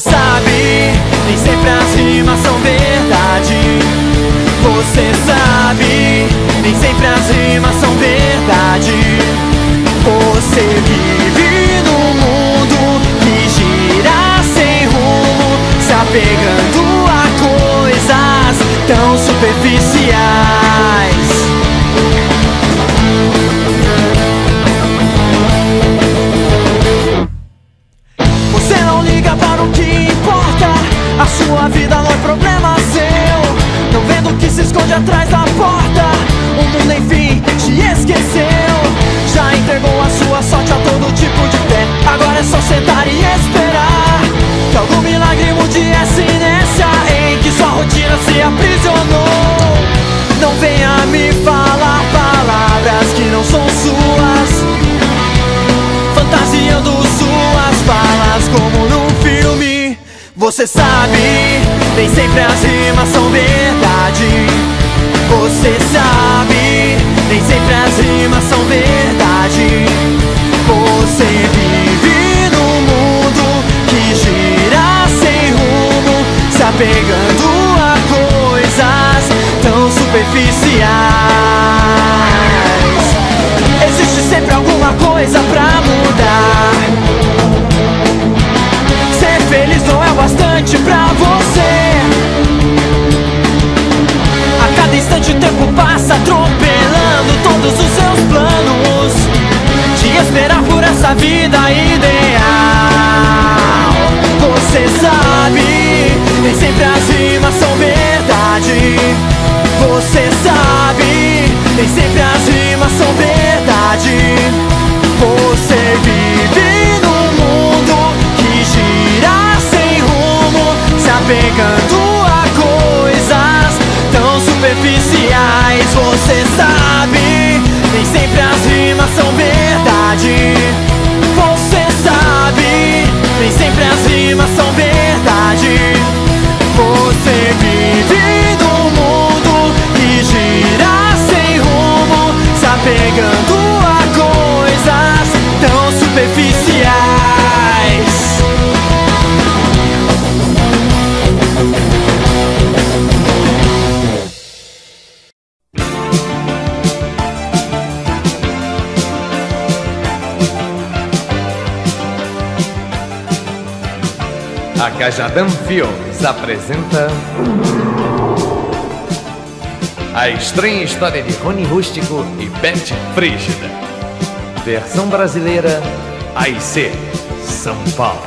Você sabe, nem sempre as rimas são verdade. Você sabe, nem sempre as rimas são verdade. Você vive num mundo que gira sem rumo, se apegando a coisas tão superficiais. Você sabe, nem sempre as rimas são verdade. Você sabe, nem sempre as rimas são verdade. Você vive num mundo que gira sem rumo, se apegando a coisas tão superficiais. Existe sempre alguma coisa pra mudar pra você. A cada instante o tempo passa atropelando todos os seus planos De esperar por essa vida ideal. Você sabe, nem sempre as rimas são verdade. Você sabe, nem sempre as rimas são verdade. Você vive apegando a coisas tão superficiais. Você sabe, nem sempre as rimas são verdade. Você sabe, nem sempre as rimas são verdade. Você vive num mundo que gira sem rumo, se apegando a coisas tão superficiais. Cajadão Filmes apresenta A estranha história de Rony Rústico e Beth Frígida. Versão brasileira AIC São Paulo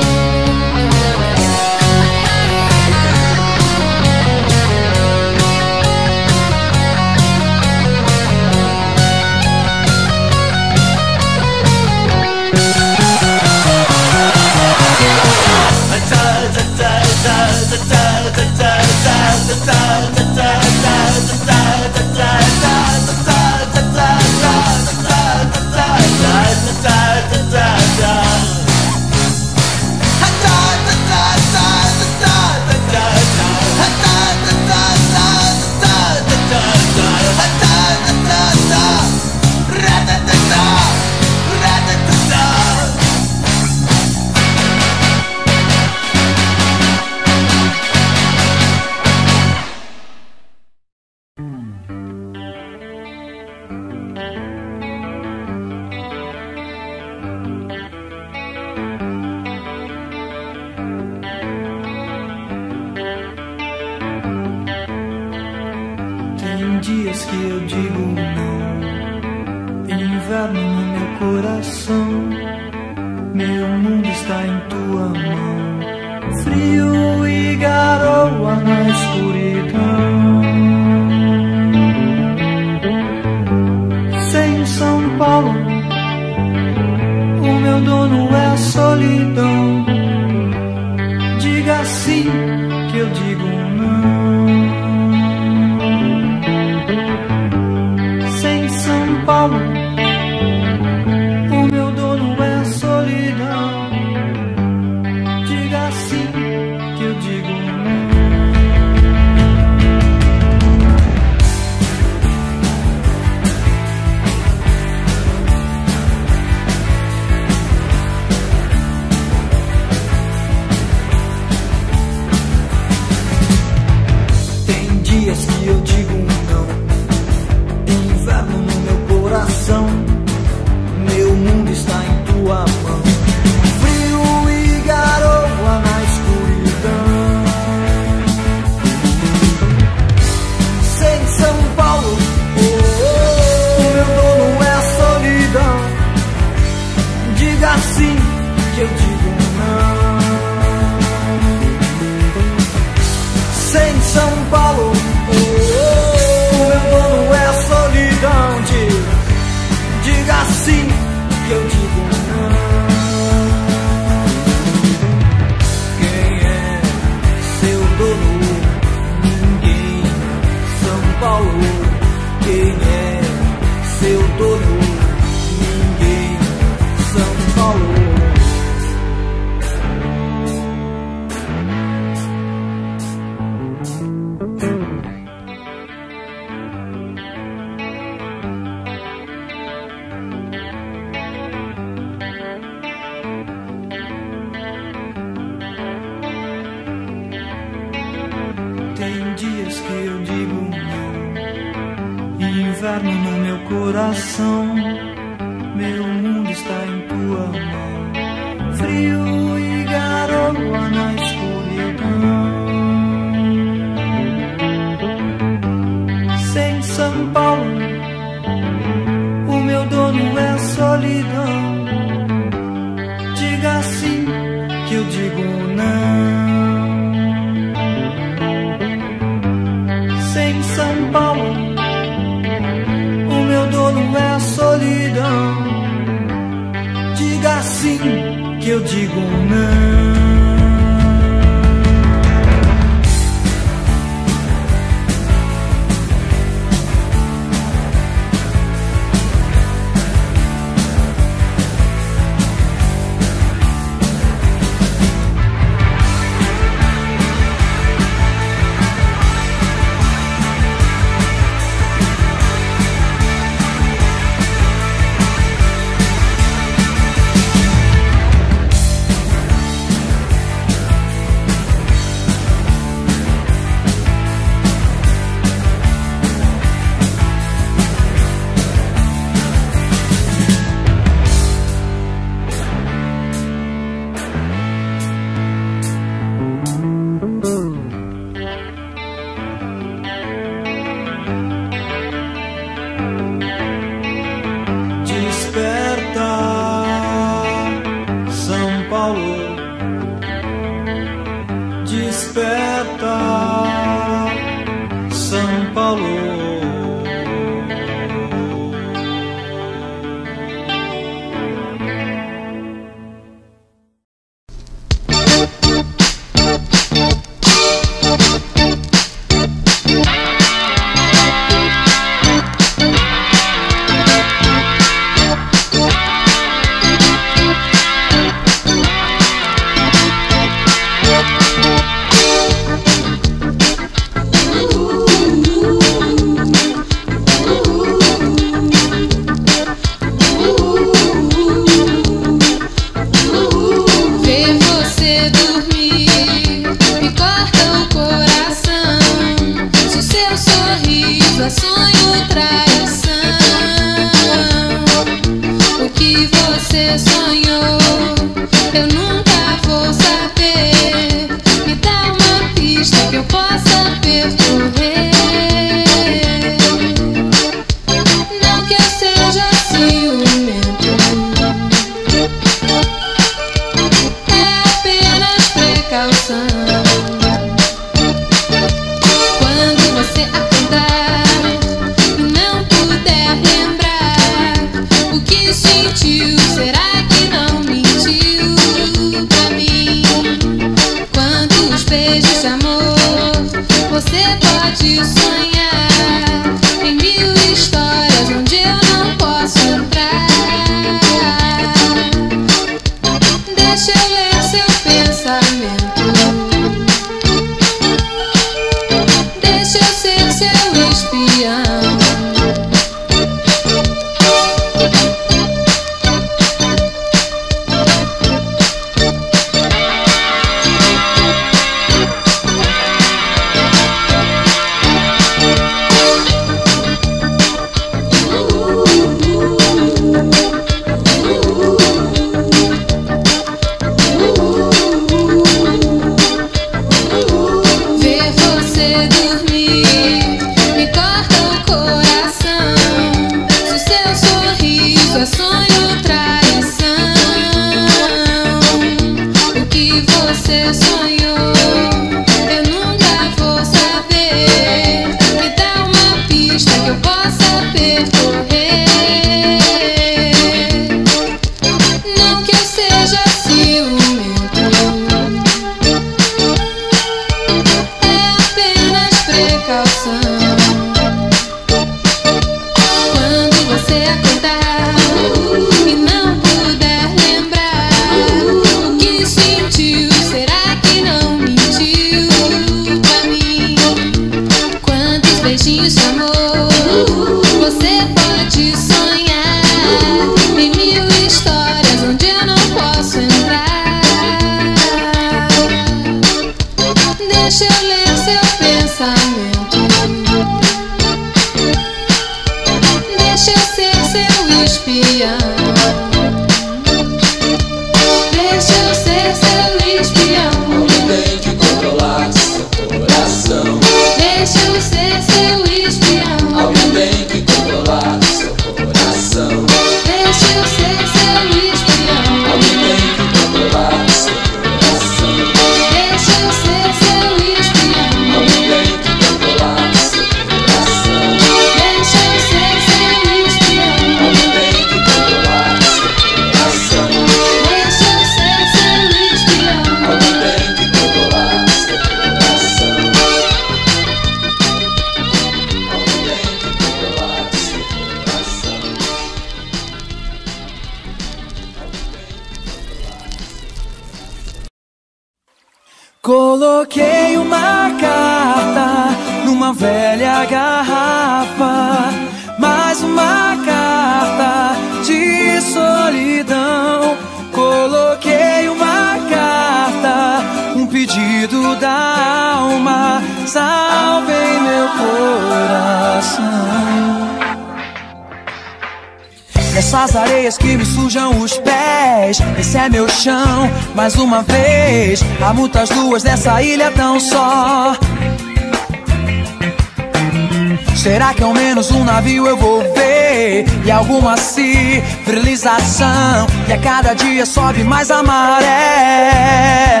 E a cada dia sobe mais a maré.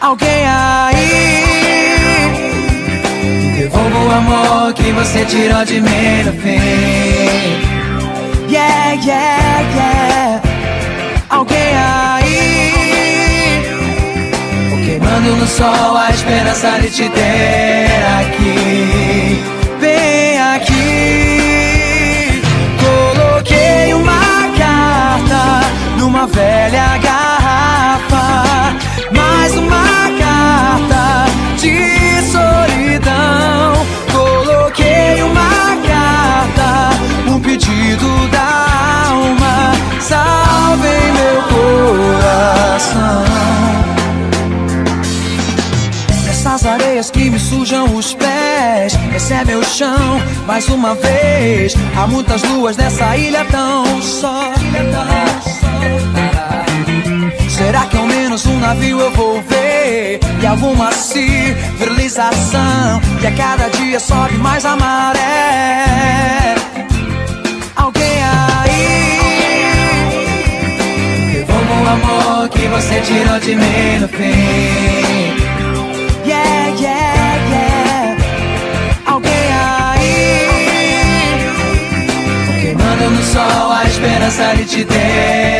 Alguém aí? Devolva o amor que você tirou de mim no fim. Yeah, yeah, yeah. Alguém aí? Queimando no sol a esperança de te ter aqui. Vem aqui. uma velha garrafa, mais uma carta de solidão. Coloquei uma carta, um pedido da alma, Salve meu coração. Essas areias que me sujam os pés, esse é meu chão, mais uma vez. Há muitas luas nessa ilha tão só. Ilha tão Será que ao menos um navio eu vou ver? E alguma civilização que a cada dia sobe mais a maré. Alguém aí? Como o amor que você tirou de mim no fim. Yeah, yeah, yeah. Alguém aí? Queimando no sol a esperança de te ter.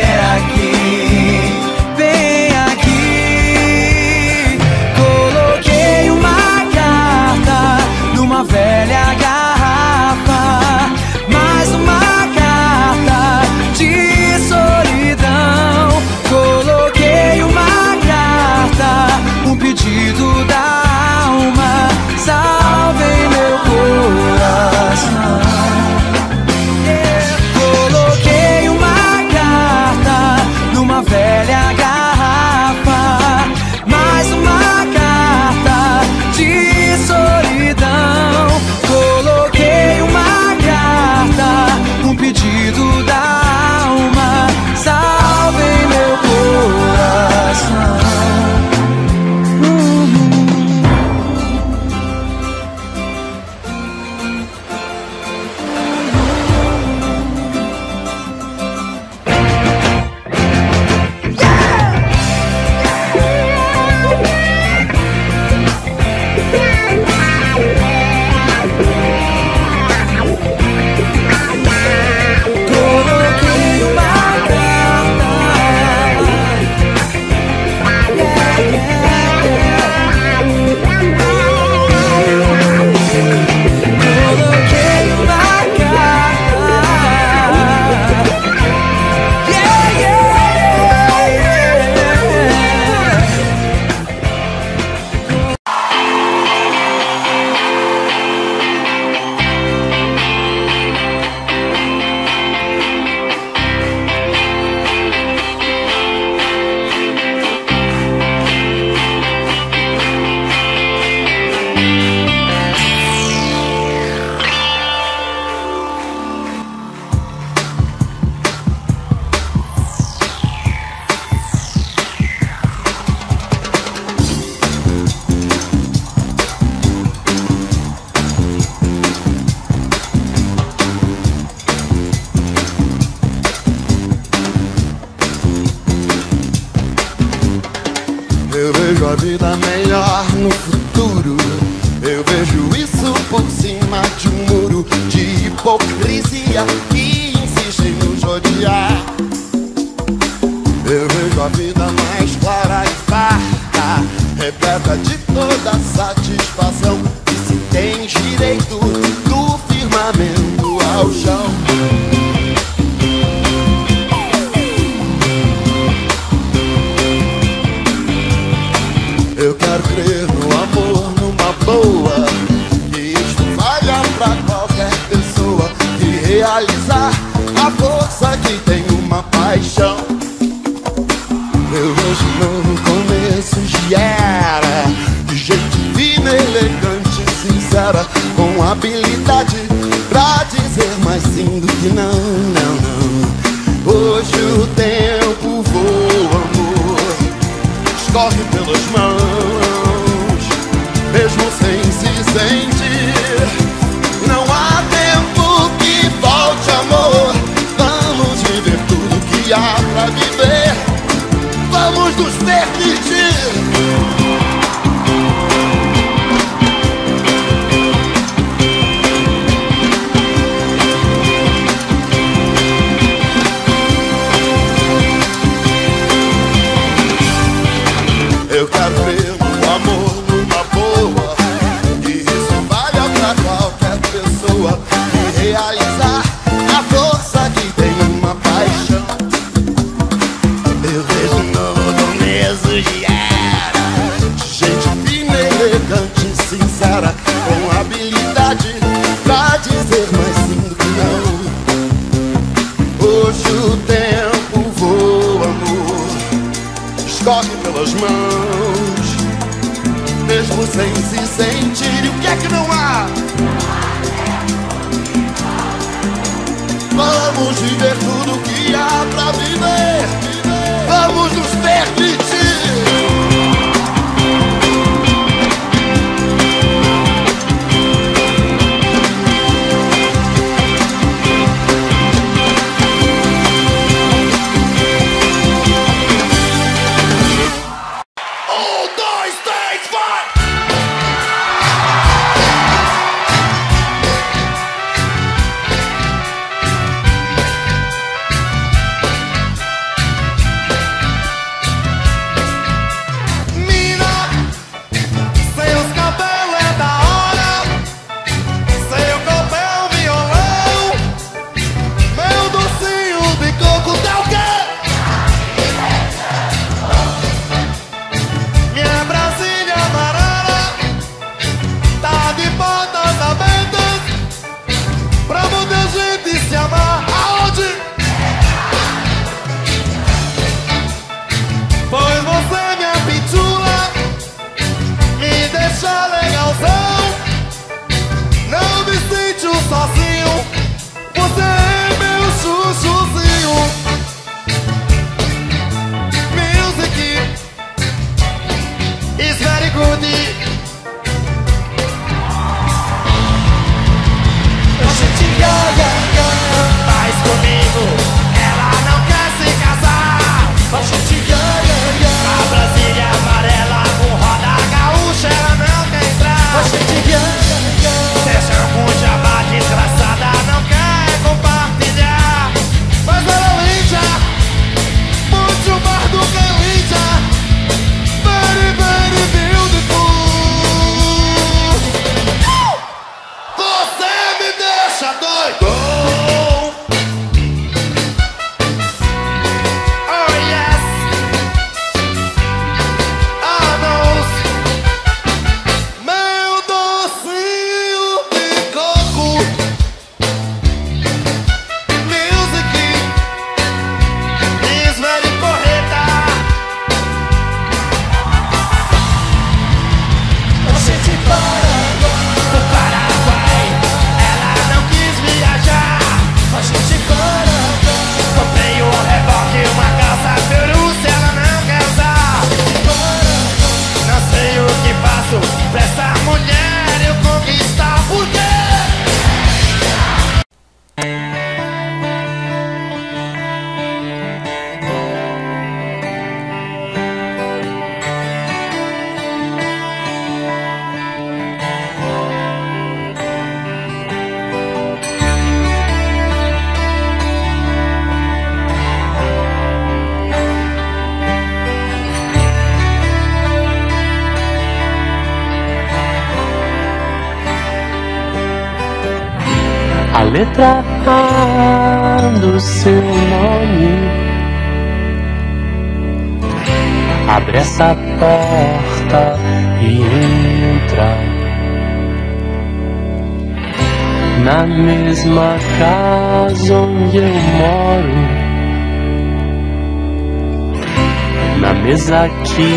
mesa que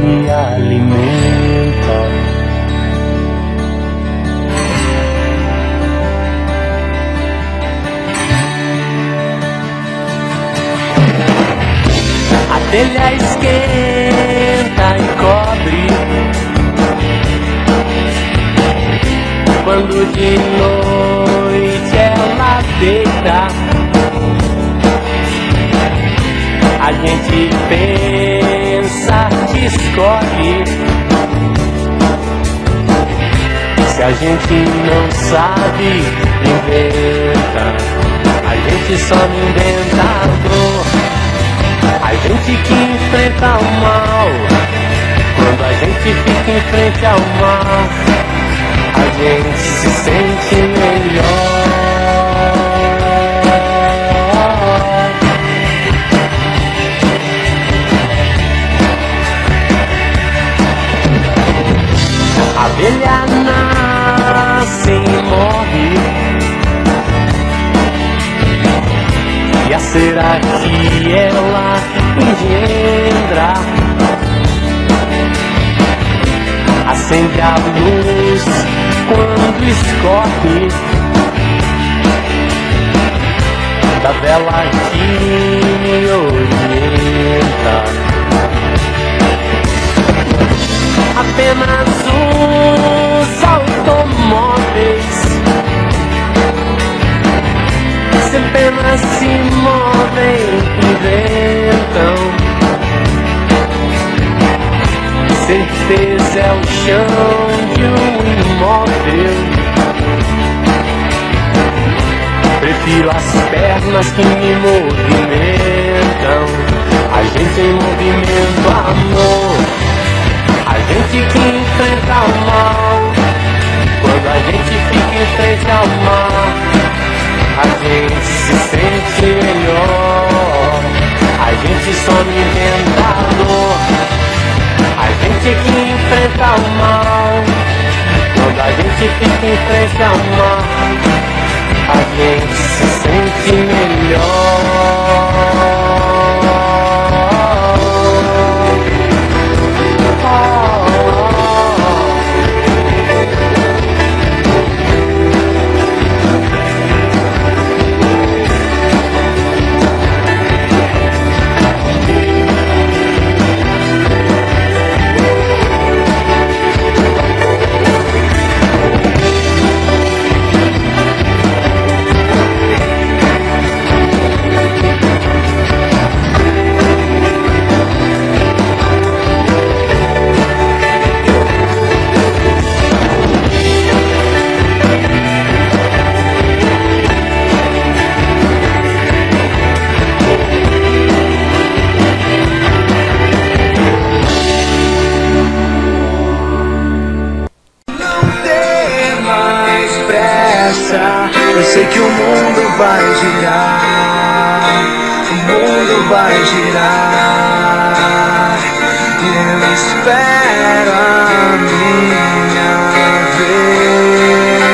me alimenta. A telha esquenta e cobre. Quando de noite ela deita. A gente pensa, escolhe. Se a gente não sabe, inventa. A gente só inventa a dor. A gente que enfrenta o mal. Quando a gente fica em frente ao mar, a gente se sente melhor. Ele é nasce e morre. E a será que ela engendra Acende a luz quando escorre Da vela que orienta. Apenas os automóveis sem pena se movem, inventam. Certeza é o chão de um imóvel. Prefiro as pernas que me movimentam. A gente em movimento, amor. Gente que enfrenta o mal. Quando a gente fica em frente ao mar, a gente se sente melhor. A gente só me inventa a dor. A gente que enfrenta o mal. Quando a gente fica em frente ao mar a gente se sente melhor. Sei que o mundo vai girar. O mundo vai girar. E eu espero a minha vez.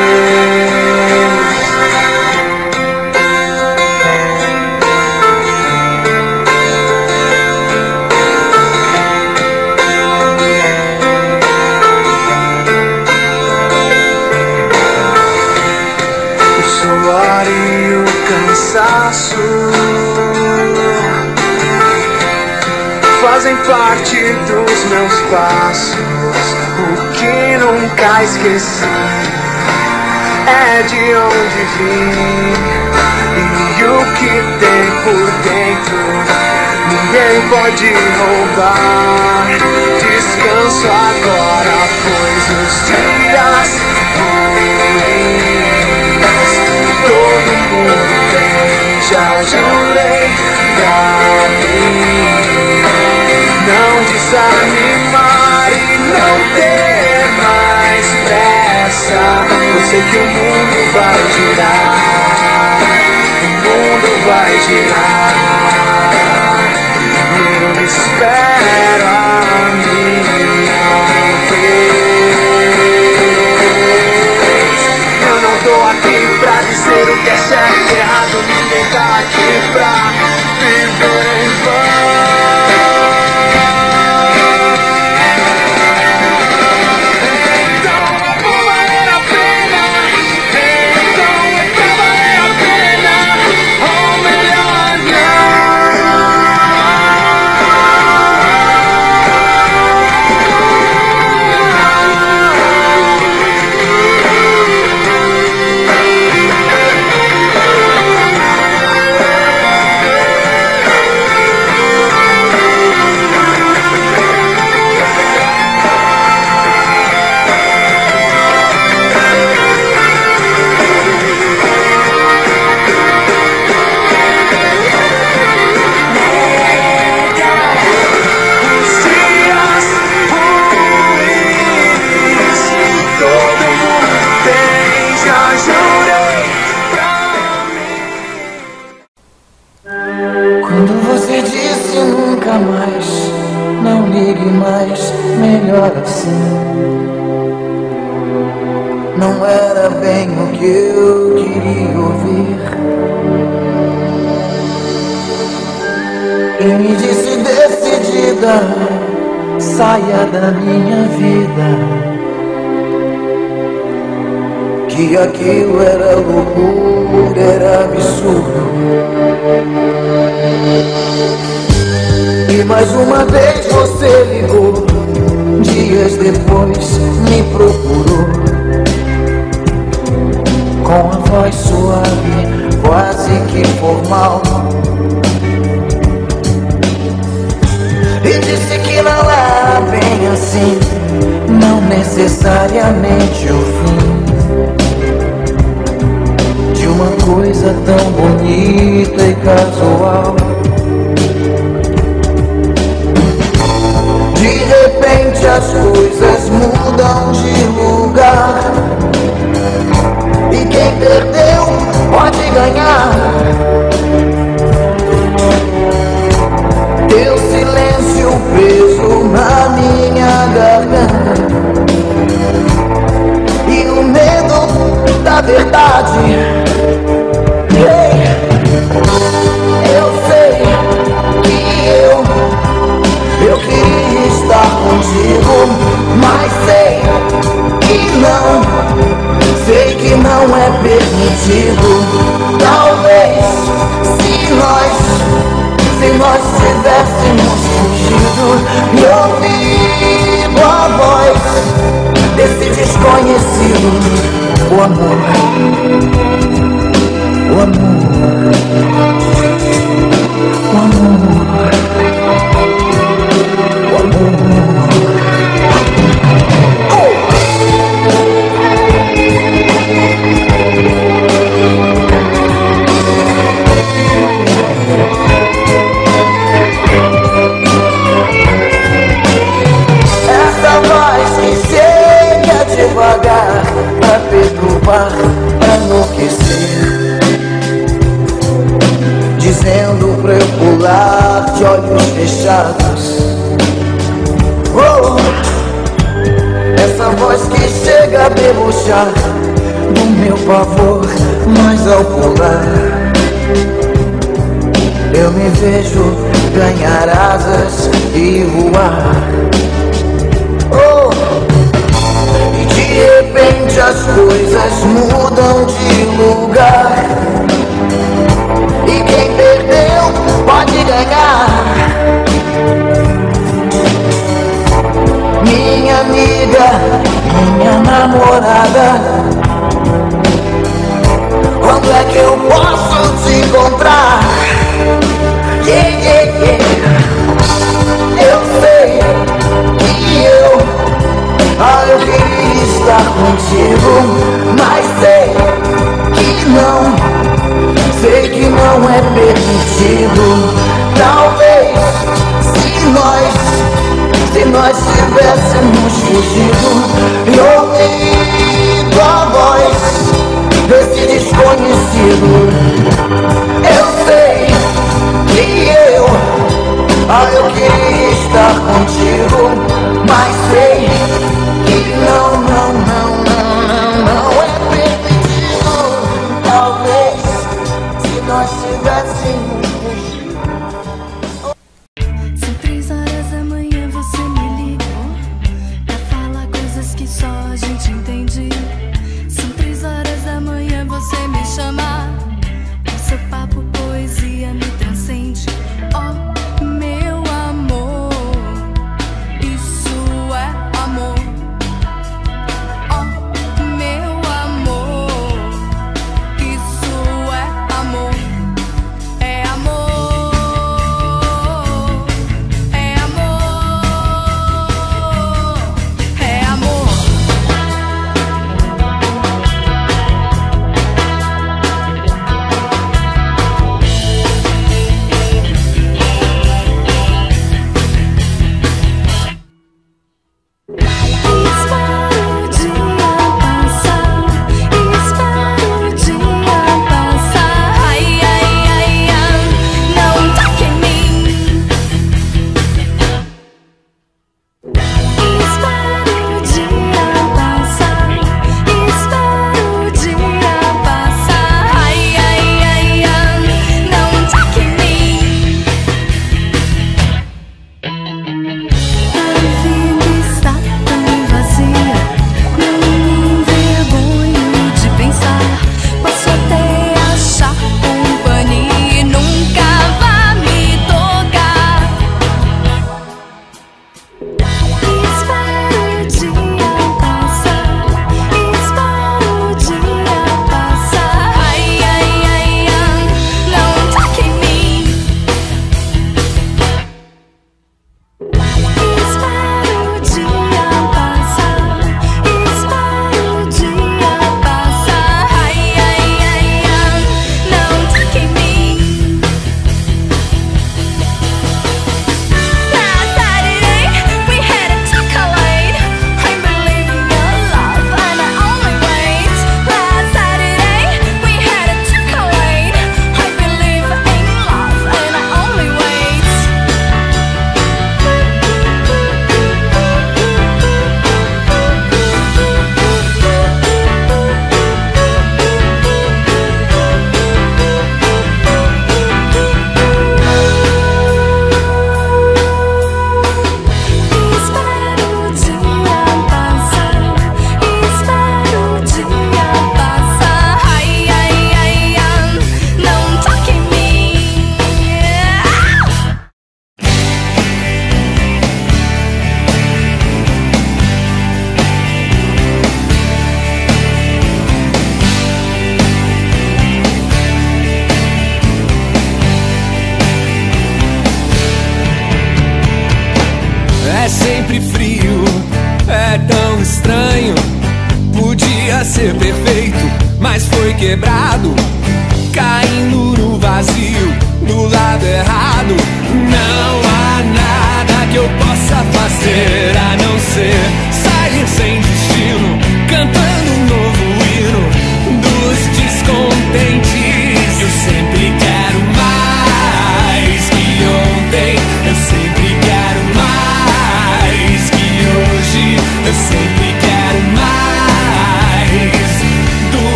Fazem parte dos meus passos. O que nunca esqueci é de onde vim e o que tem por dentro. Ninguém pode roubar. Descanso agora, pois os dias ruins todo mundo tem. Já jurei pra mim não desanimar e não ter mais pressa. Eu sei que o mundo vai girar, o mundo vai girar. Eu espero a minha vez. Eu não tô aqui pra dizer o que é certo e errado. Ninguém tá aqui pra saia da minha vida. que aquilo era loucura, era absurdo. E mais uma vez você ligou, dias depois me procurou. Com a voz suave, quase que formal. E disse que não era bem assim, não necessariamente o fim de uma coisa tão bonita e casual. De repente as coisas mudam de lugar. E quem perdeu pode ganhar. Preso na minha garganta. E o medo da verdade. Eu sei que eu, eu queria estar contigo, mas sei que não, sei que não é permitido. Talvez se nós, se nós tivéssemos fugido e ouvido a voz desse desconhecido, o amor, o amor, o amor, perturbar, pra enlouquecer. Dizendo pra eu pular de olhos fechados. Oh, Essa voz que chega a debochar Do meu pavor, mas ao pular Eu me vejo ganhar asas e voar as coisas mudam de lugar. E quem perdeu pode ganhar. Minha amiga, minha namorada. Quando é que eu posso te encontrar? Yeah, yeah, yeah. Eu sei que eu, ah, eu queria estar contigo, mas sei que não, sei que não é permitido. Talvez se nós, se nós tivéssemos fugido e ouvido a voz desse desconhecido, eu sei que eu ah, eu queria estar contigo, mas sei que não,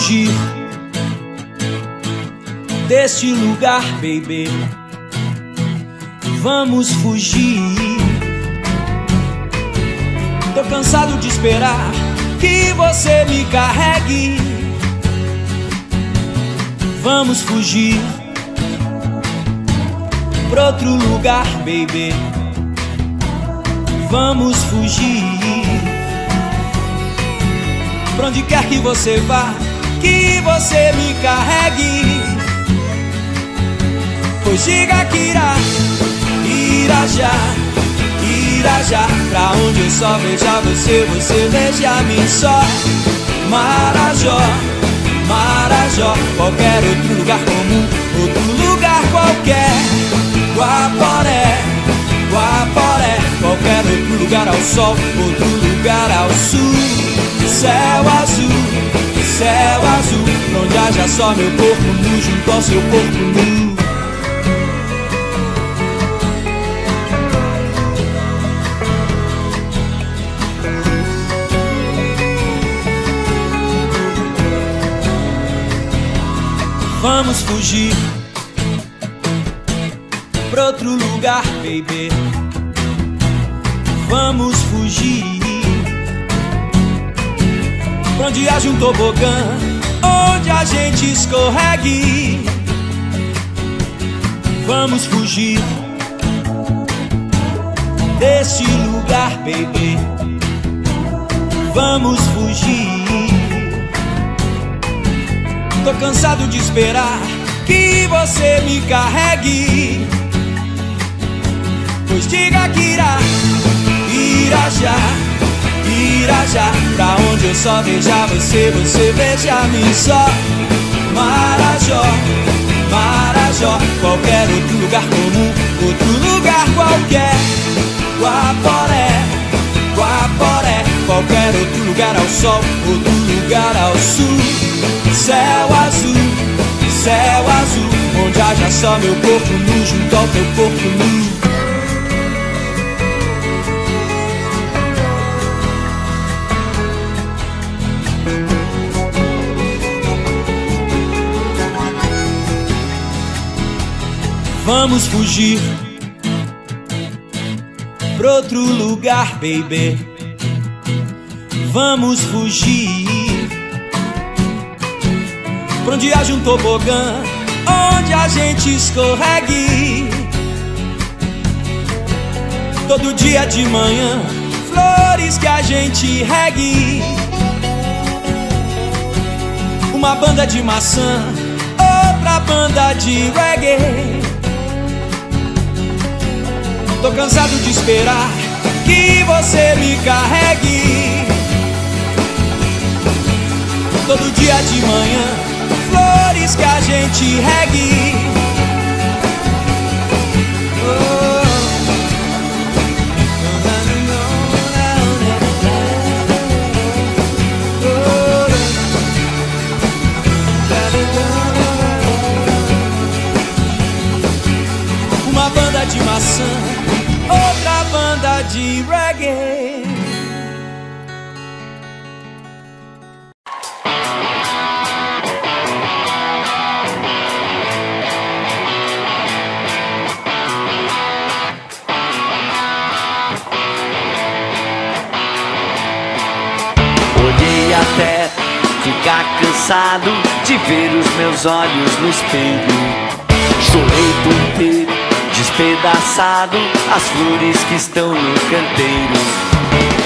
fugir deste lugar, baby. Vamos fugir. Tô cansado de esperar que você me carregue. Vamos fugir pra outro lugar, baby. Vamos fugir. Pra onde quer que você vá, que você me carregue. Pois diga que irá, irá já, irá já. Pra onde eu só veja você, você veja mim só. Marajó, Marajó, qualquer outro lugar comum, outro lugar qualquer. Guaporé, Guaporé, qualquer outro lugar ao sol, outro lugar ao sul. Céu azul, céu azul, onde haja só meu corpo nu junto ao seu corpo nu. Vamos fugir pra outro lugar, baby. Vamos fugir pra onde haja um tobogã, onde a gente escorregue. Vamos fugir deste lugar, baby. Vamos fugir. Tô cansado de esperar que você me carregue. Pois diga que irá, irá já, irá já. Pra onde eu só veja você, você veja a mim só. Marajó, Marajó, qualquer outro lugar comum, outro lugar qualquer. Guaporé, Guaporé, qualquer outro lugar ao sol, outro lugar ao sul. Céu azul, céu azul, onde haja só meu corpo nu junto ao teu corpo nu. Vamos fugir pra outro lugar, baby. Vamos fugir pra onde haja um tobogã, onde a gente escorregue. Todo dia de manhã, flores que a gente regue. Uma banda de maçã, outra banda de reggae. Tô cansado de esperar que você me carregue. Todo dia de manhã, flores que a gente regue. Reggae. Olhei até ficar cansado de ver os meus olhos no espelho. Chorei por ter despedaçado as flores que estão no canteiro.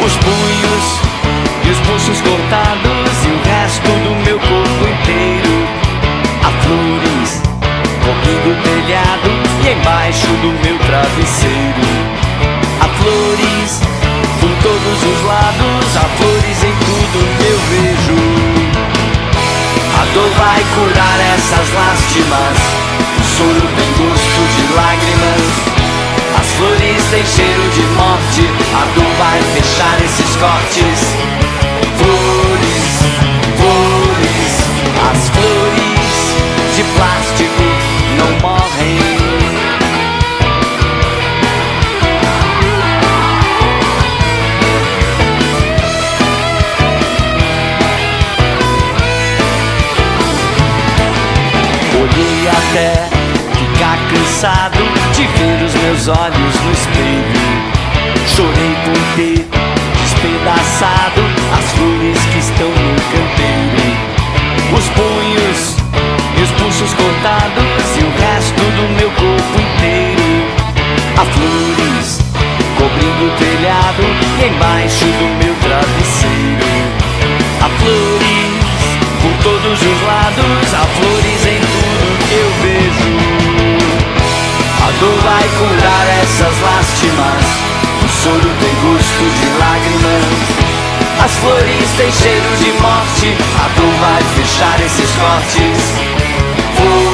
Os punhos e os pulsos cortados e o resto do meu corpo inteiro. Há flores cobrindo o telhado e embaixo do meu travesseiro. Há flores por todos os lados, há flores em tudo que eu vejo. A dor vai curar essas lástimas, o soro tem gosto de lágrimas. As flores têm cheiro de morte, a dor vai fechar esses cortes. Flores, cansado de ver os meus olhos no espelho. Chorei por ter despedaçado as flores que estão no canteiro. Os punhos e os pulsos cortados e o resto do meu corpo inteiro. Há flores cobrindo o telhado e embaixo do meu travesseiro. Há flores por todos os lados, há flores dor vai curar essas lástimas, o soro tem gosto de lágrimas. As flores têm cheiro de morte, a dor vai fechar esses cortes. Flores,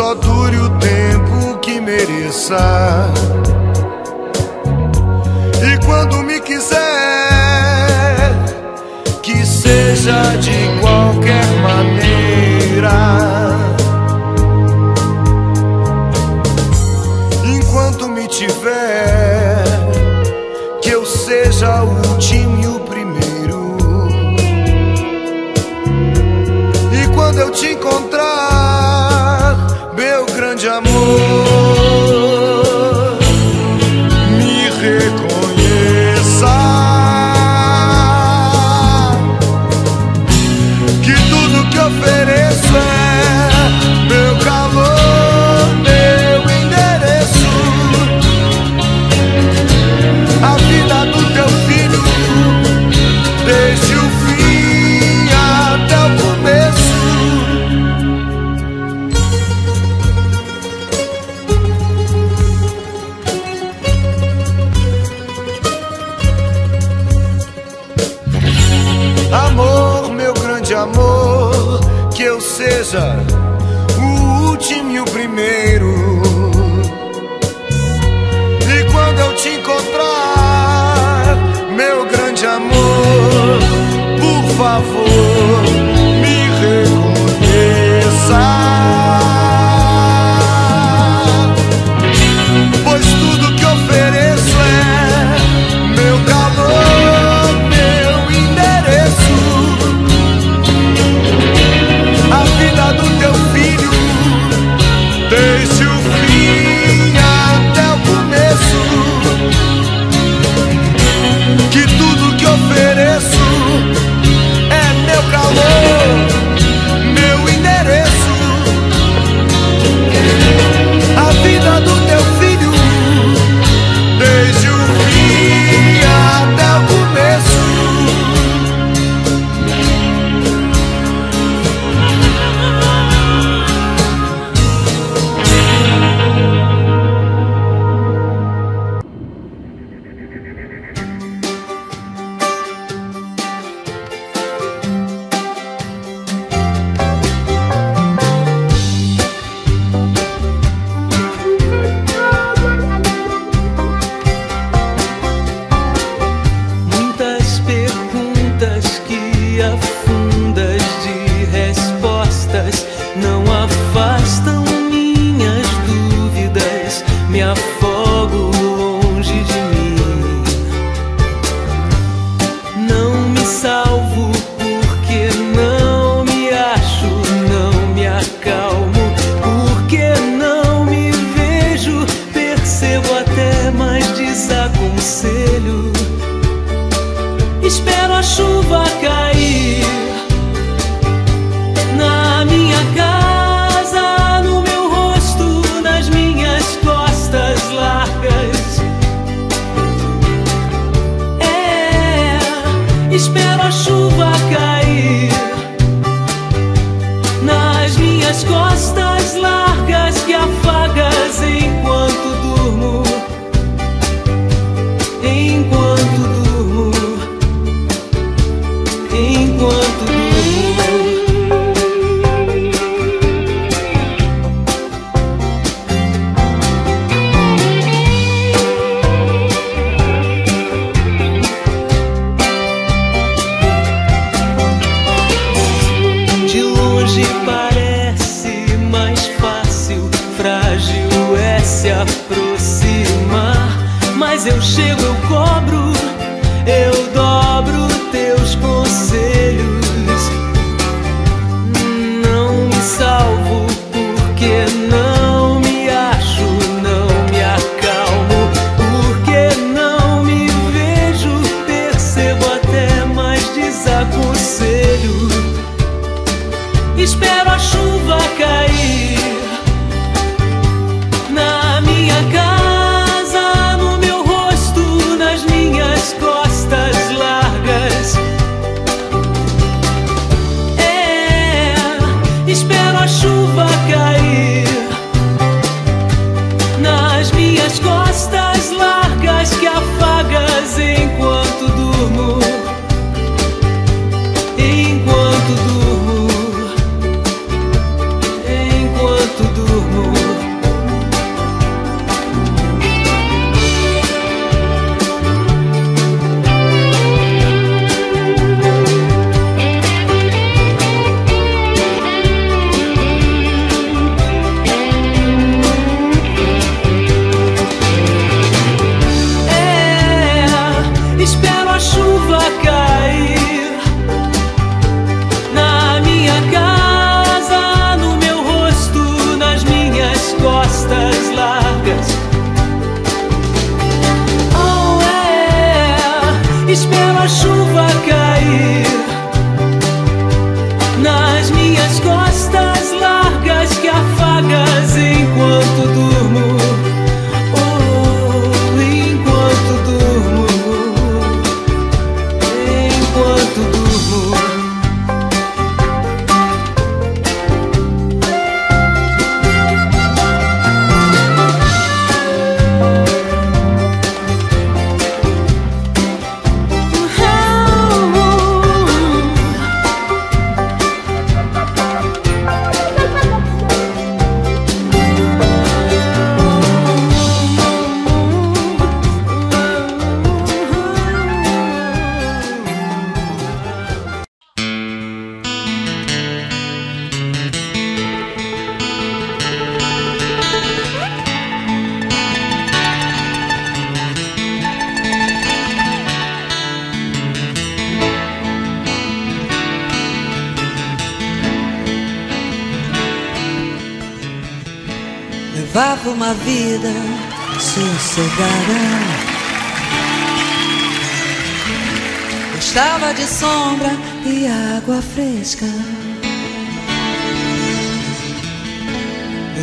só dure o tempo que mereça. E quando me quiser, que seja de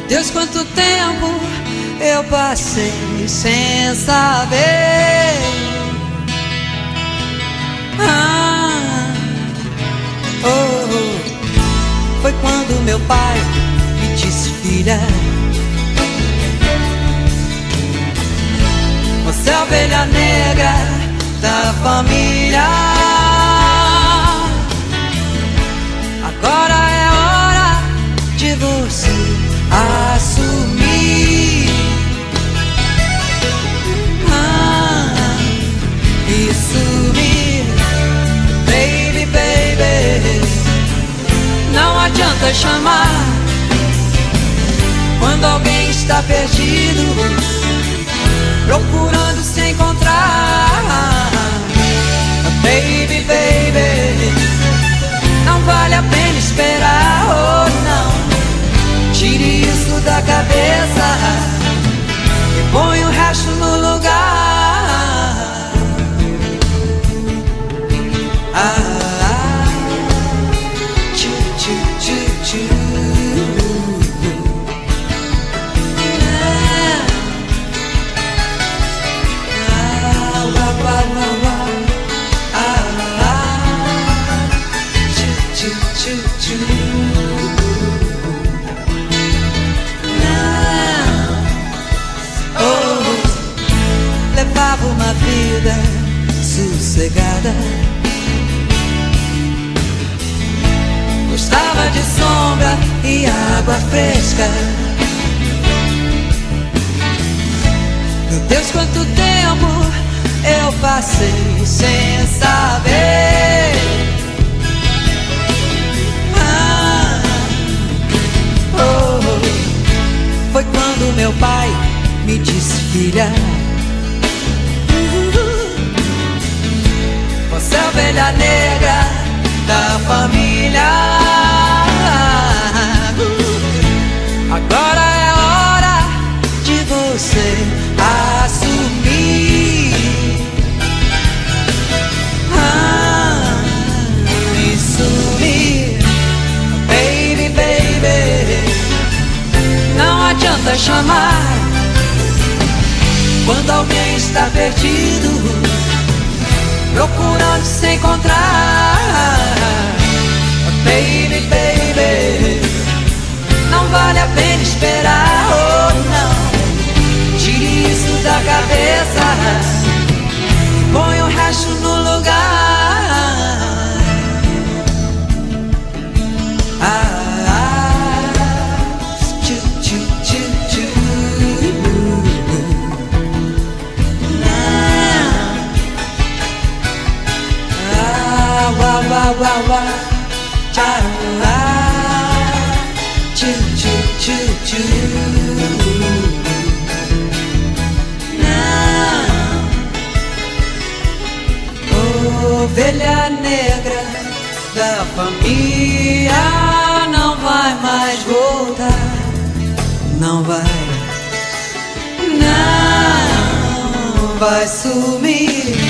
Deus, quanto tempo eu passei sem saber. Ah, oh, oh. Foi quando meu pai me disse, filha. Você é a ovelha negra da família. Agora adianta chamar quando alguém está perdido procurando se encontrar. Baby, baby, não vale a pena esperar, oh não. Tire isso da cabeça e põe o resto no lugar. Sossegada. Gostava de sombra e água fresca. Meu Deus, quanto tempo eu passei sem saber. Ah, oh, oh. Foi quando meu pai me disse, filha. Ovelha negra da família. Agora é hora de você assumir. Ah, e sumir, baby, baby. Não adianta chamar quando alguém está perdido procurando se encontrar. Baby, baby, não vale a pena esperar, oh não. Tire isso da cabeça, põe o resto wah, wah. Ah, ah, choo, choo, choo, choo. Não. Ovelha negra da família não vai mais voltar, não vai, não vai sumir.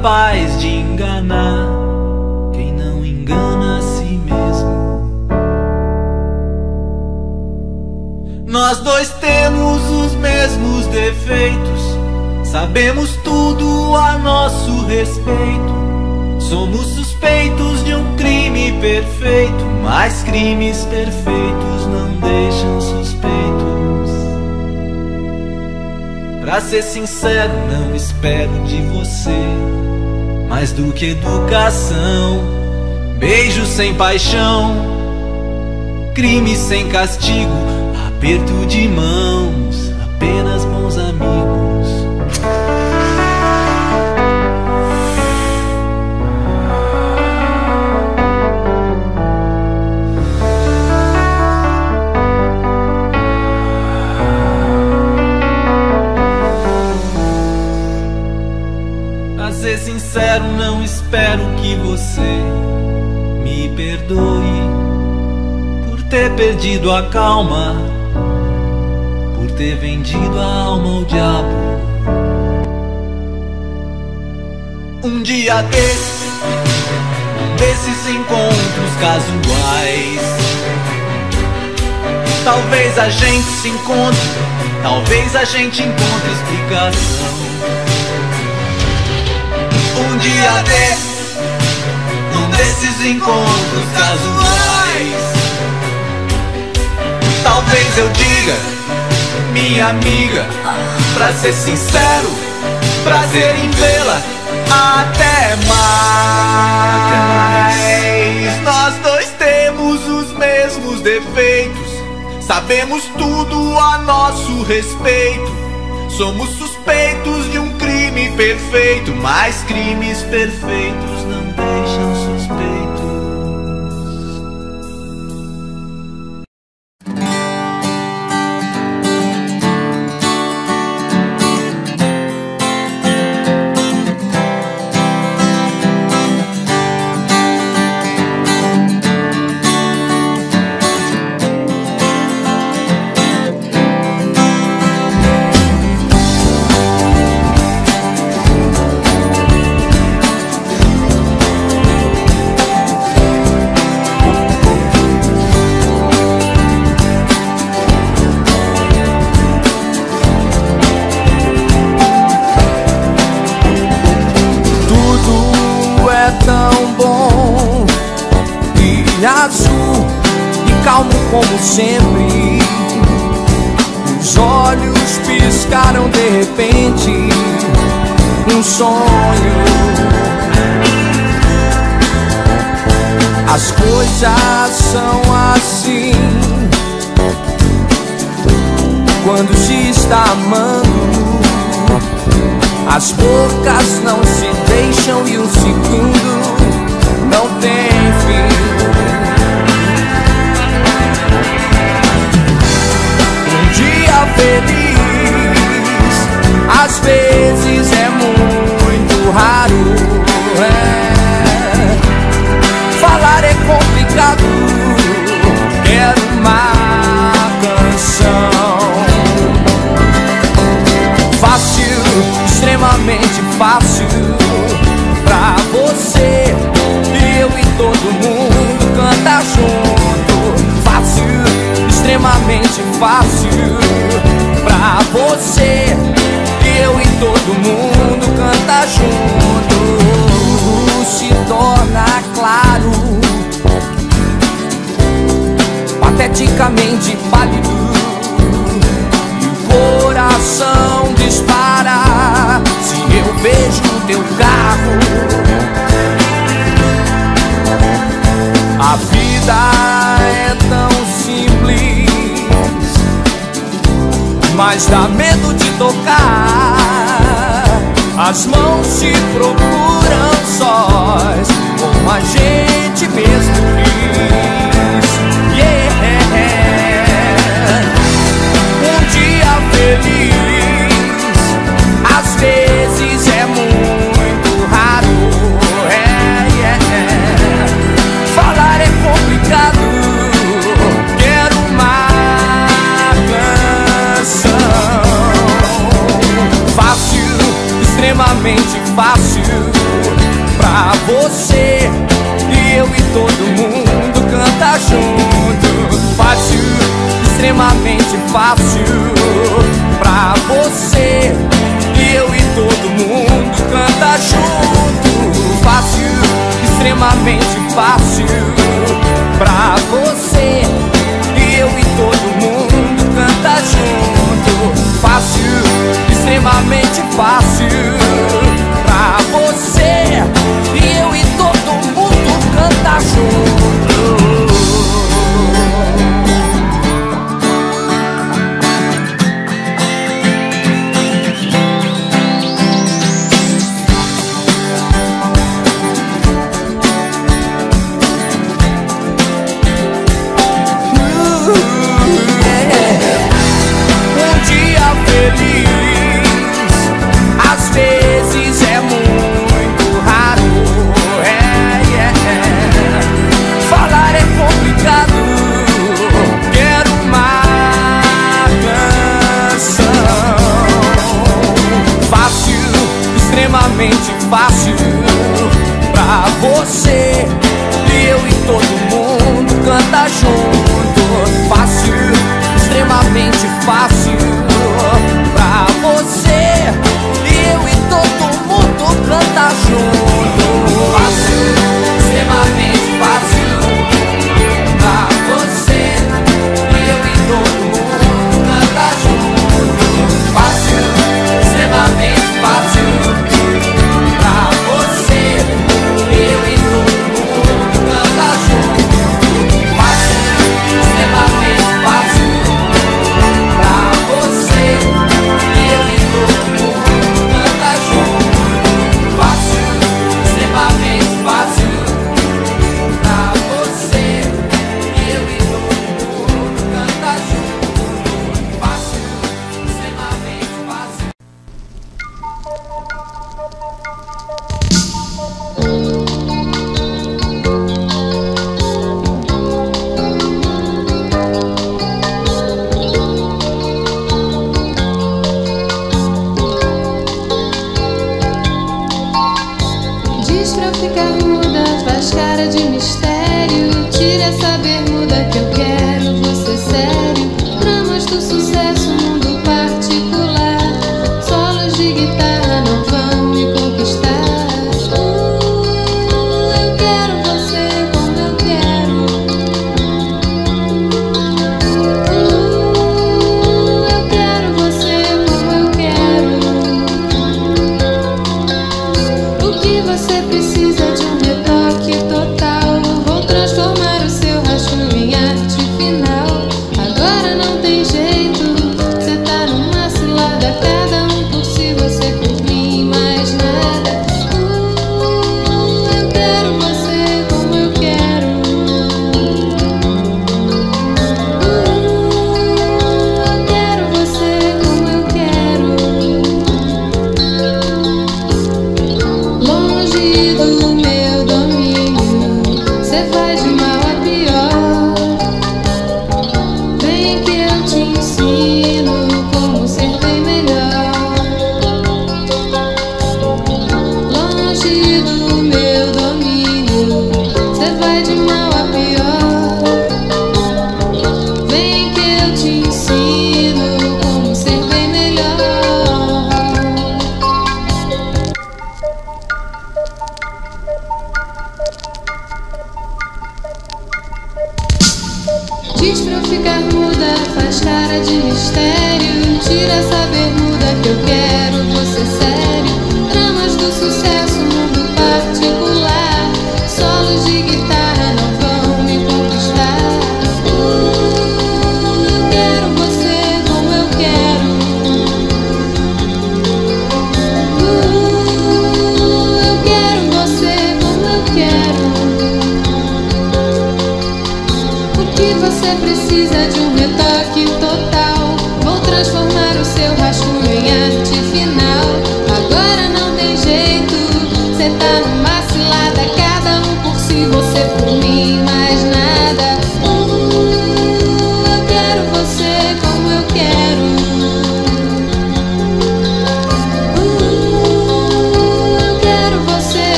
Capaz de enganar quem não engana a si mesmo. Nós dois temos os mesmos defeitos, sabemos tudo a nosso respeito. Somos suspeitos de um crime perfeito, mas crimes perfeitos ser sincero, não espero de você mais do que educação. Beijo sem paixão, crime sem castigo, aperto de mãos, apenas espero que você me perdoe por ter perdido a calma, por ter vendido a alma ao diabo. Um dia desse, desses encontros casuais. Talvez a gente se encontre, talvez a gente encontre explicação. Dia num desses encontros casuais. Talvez eu diga, minha amiga, pra ser sincero, prazer em vê-la. Até mais. Nós dois temos os mesmos defeitos, sabemos tudo a nosso respeito. Somos suspeitos perfeito, mas crimes perfeitos As bocas não se deixam e um segundo fácil pra você e eu e todo mundo canta junto. Se torna claro, pateticamente pálido coração dispara se eu vejo o teu carro. A vida mas dá medo de tocar. As mãos se procuram sós, como a gente mesmo fez. Yeah. Um dia feliz, às vezes. extremamente fácil pra você e eu e todo mundo canta junto. Fácil, extremamente fácil pra você e eu e todo mundo canta junto. Fácil, extremamente fácil pra você e eu e todo mundo canta junto. Fácil, extremamente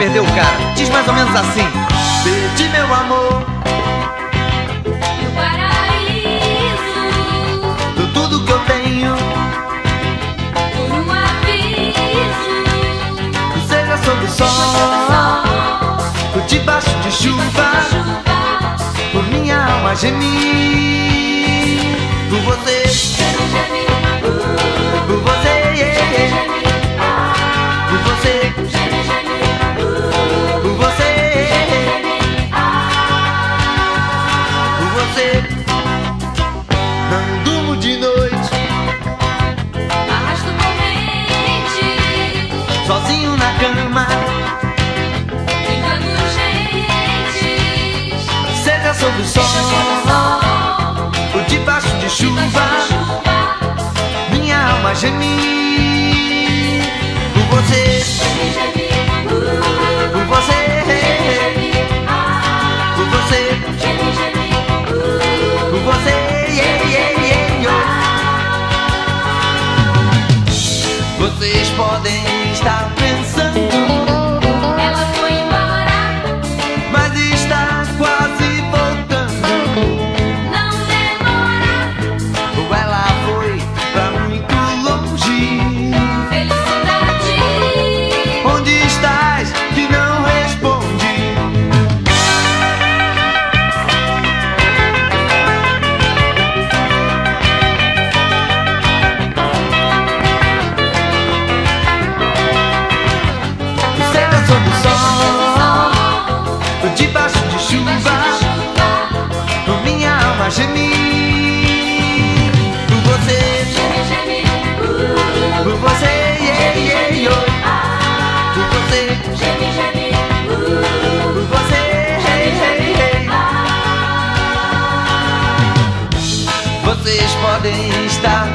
perdeu o cara. Diz mais ou menos assim: Perdi meu amor. Meu paraíso. Dou tudo que eu tenho. Por um aviso. Seja sob o sol. Ou debaixo de chuva. Por minha alma gemir. Por você. Por você. cama. Brincando gentes, seja sob o sol, ou debaixo de chuva, minha alma geme por você, por você, por você, por você, vocês podem. podem estar.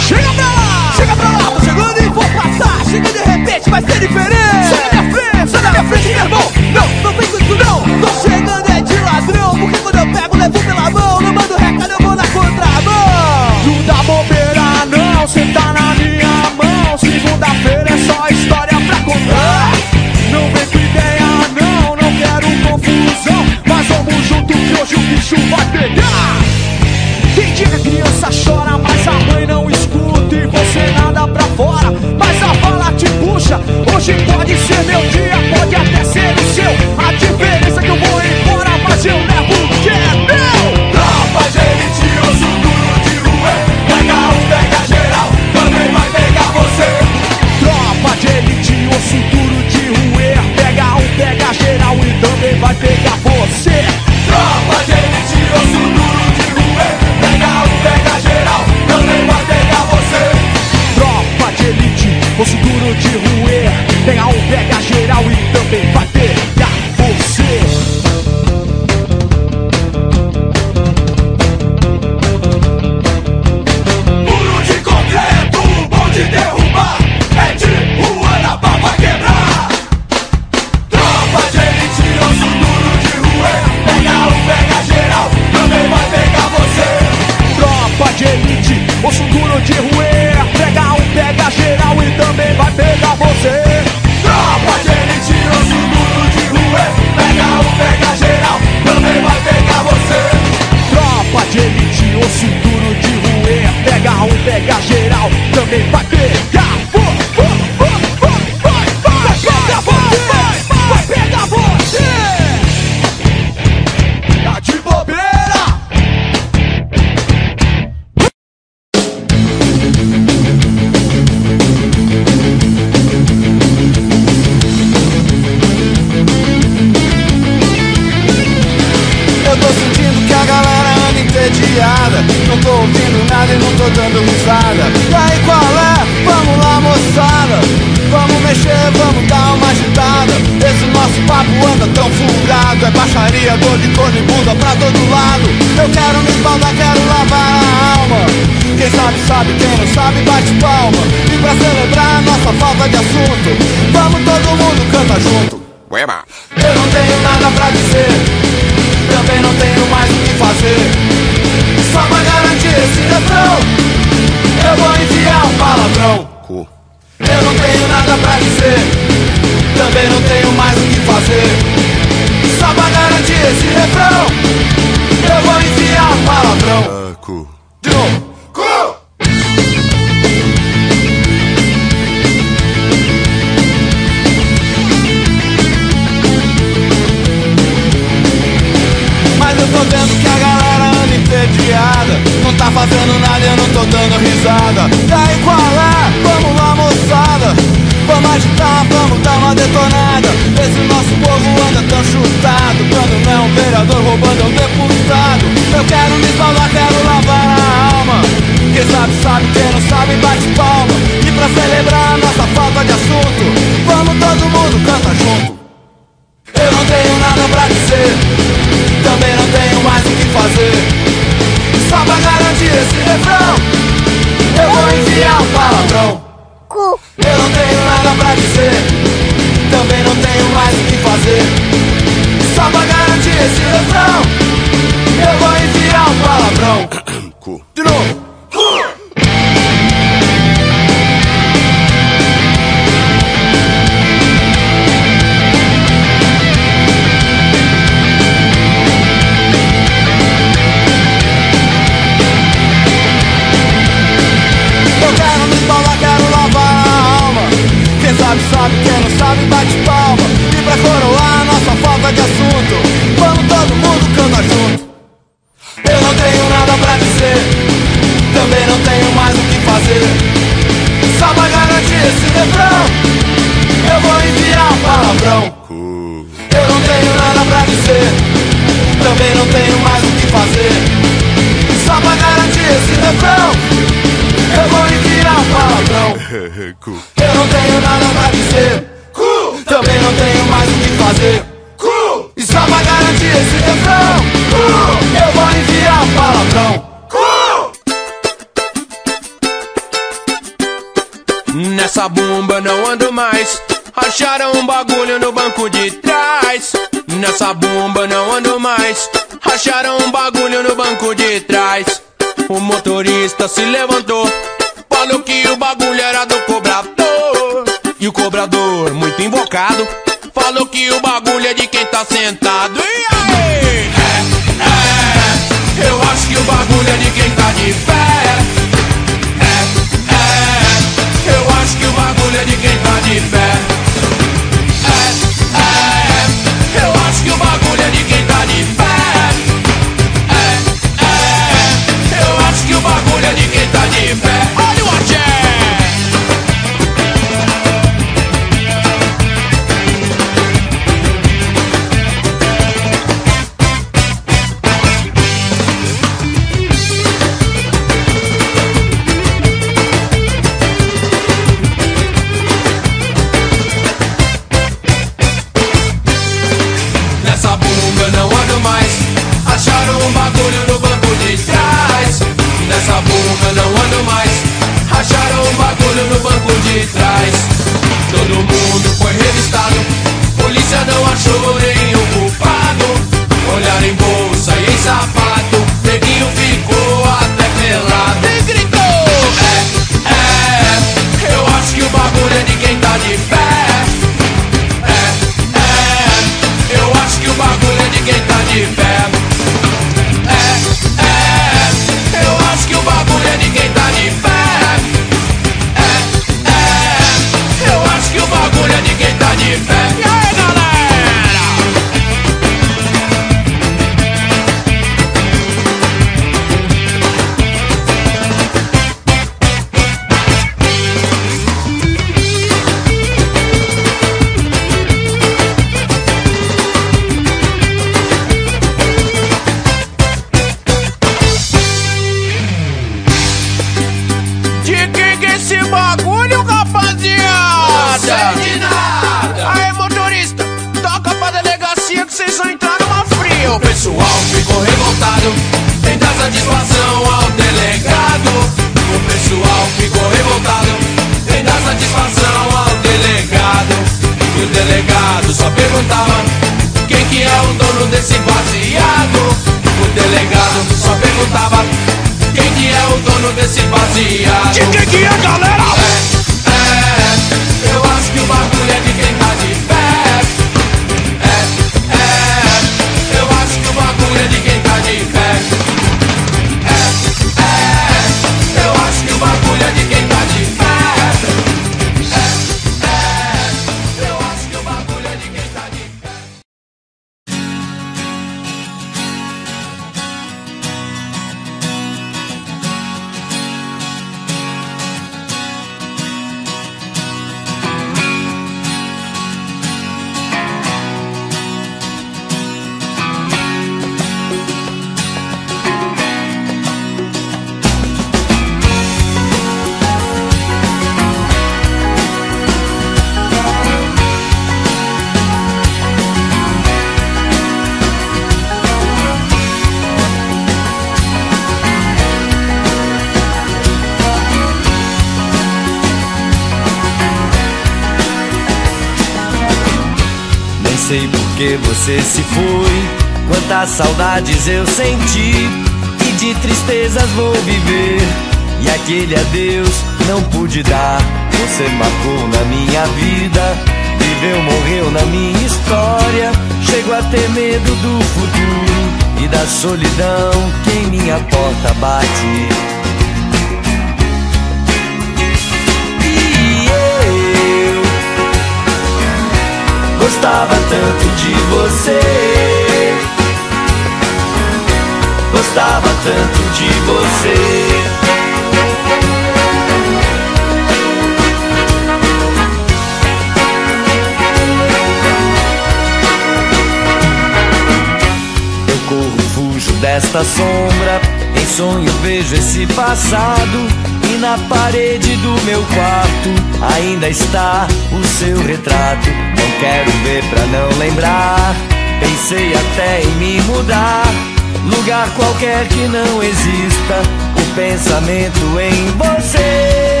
lugar qualquer que não exista o pensamento em você.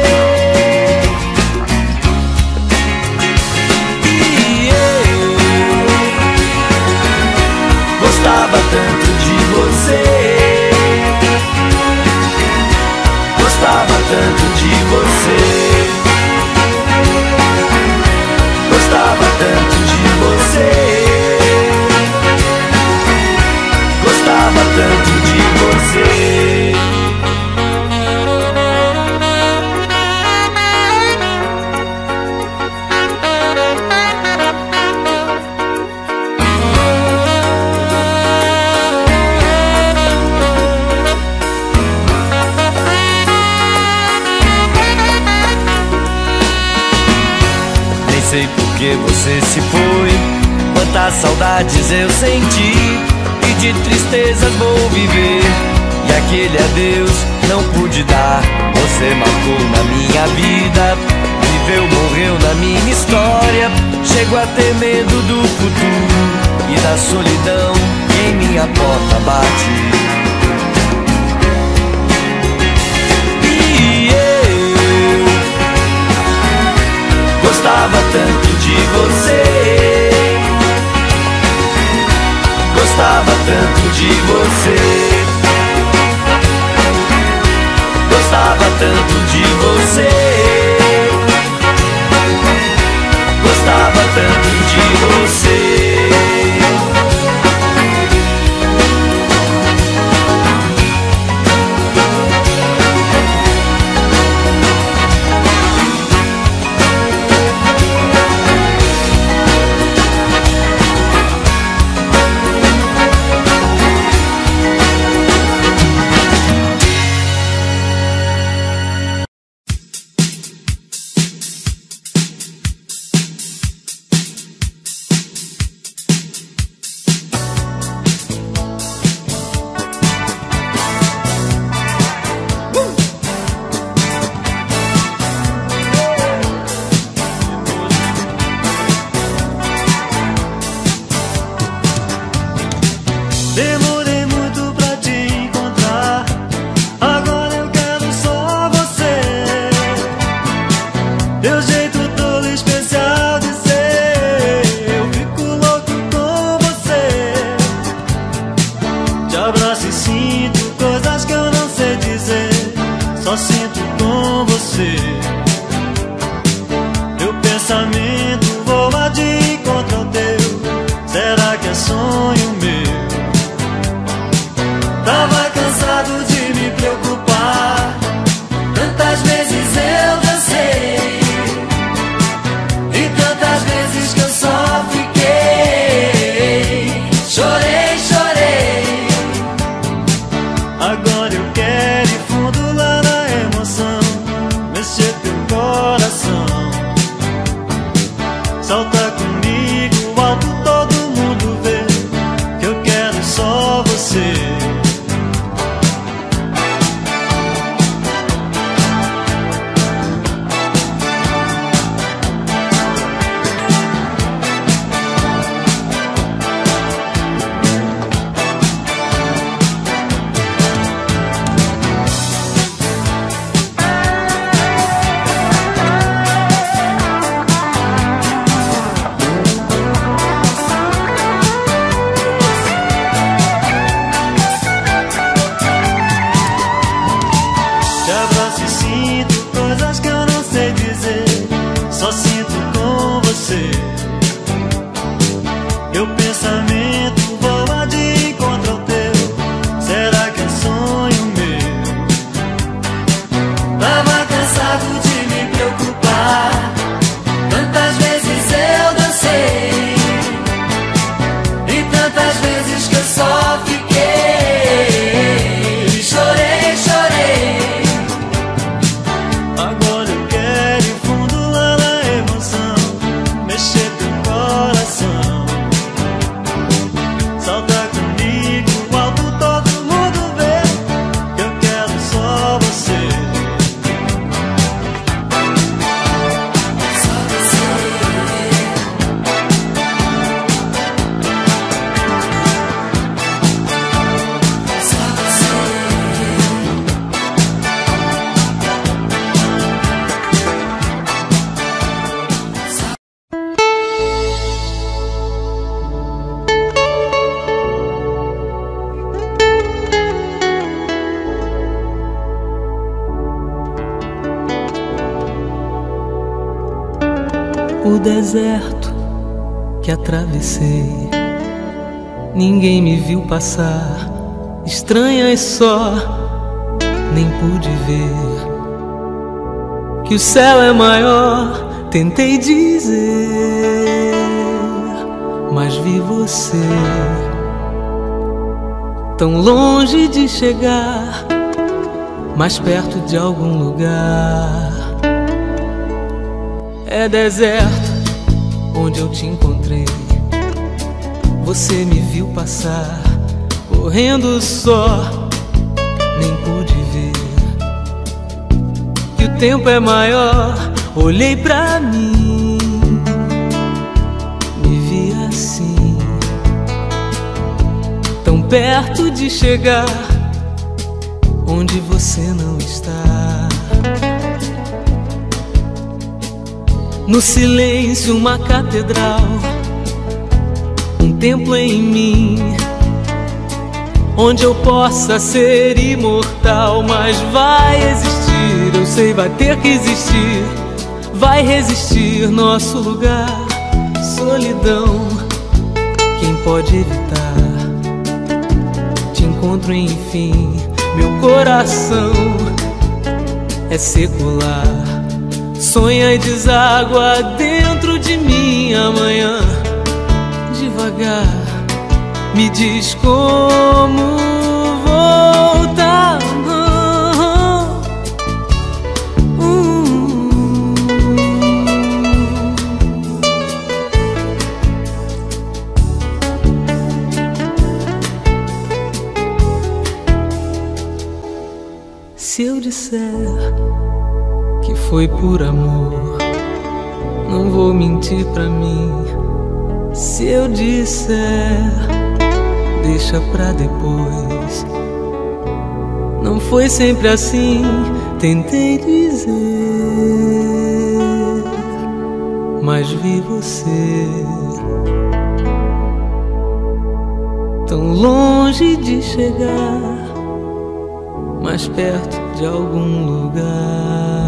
gostava tanto de você. Gostava tanto de você. Gostava tanto de você. Tanto de você. Nem sei por que você se foi. Quantas saudades eu senti. De tristezas vou viver. E aquele adeus não pude dar. Você marcou na minha vida. Viveu, morreu na minha história. Chego a ter medo do futuro. E da solidão que em minha porta bate. Gostava tanto de você. Gostava tanto de você. Gostava tanto de você. Gostava tanto de você. Que o céu é maior. Tentei dizer, mas vi você tão longe de chegar, mais perto de algum lugar. É deserto onde eu te encontrei. Você me viu passar, correndo só, tempo é maior, olhei pra mim, me vi assim, tão perto de chegar onde você não está. No silêncio, uma catedral, um templo em mim, onde eu possa ser imortal. Mas vai existir, eu sei, vai ter que existir, vai resistir nosso lugar. Solidão, quem pode evitar? Te encontro, enfim, meu coração é secular sonha e deságua dentro de mim amanhã. Devagar, me diz como disser que foi por amor. Não vou mentir pra mim. Se eu disser, deixa pra depois. Não foi sempre assim, tentei dizer, mas vi você tão longe de chegar, mais perto de algum lugar.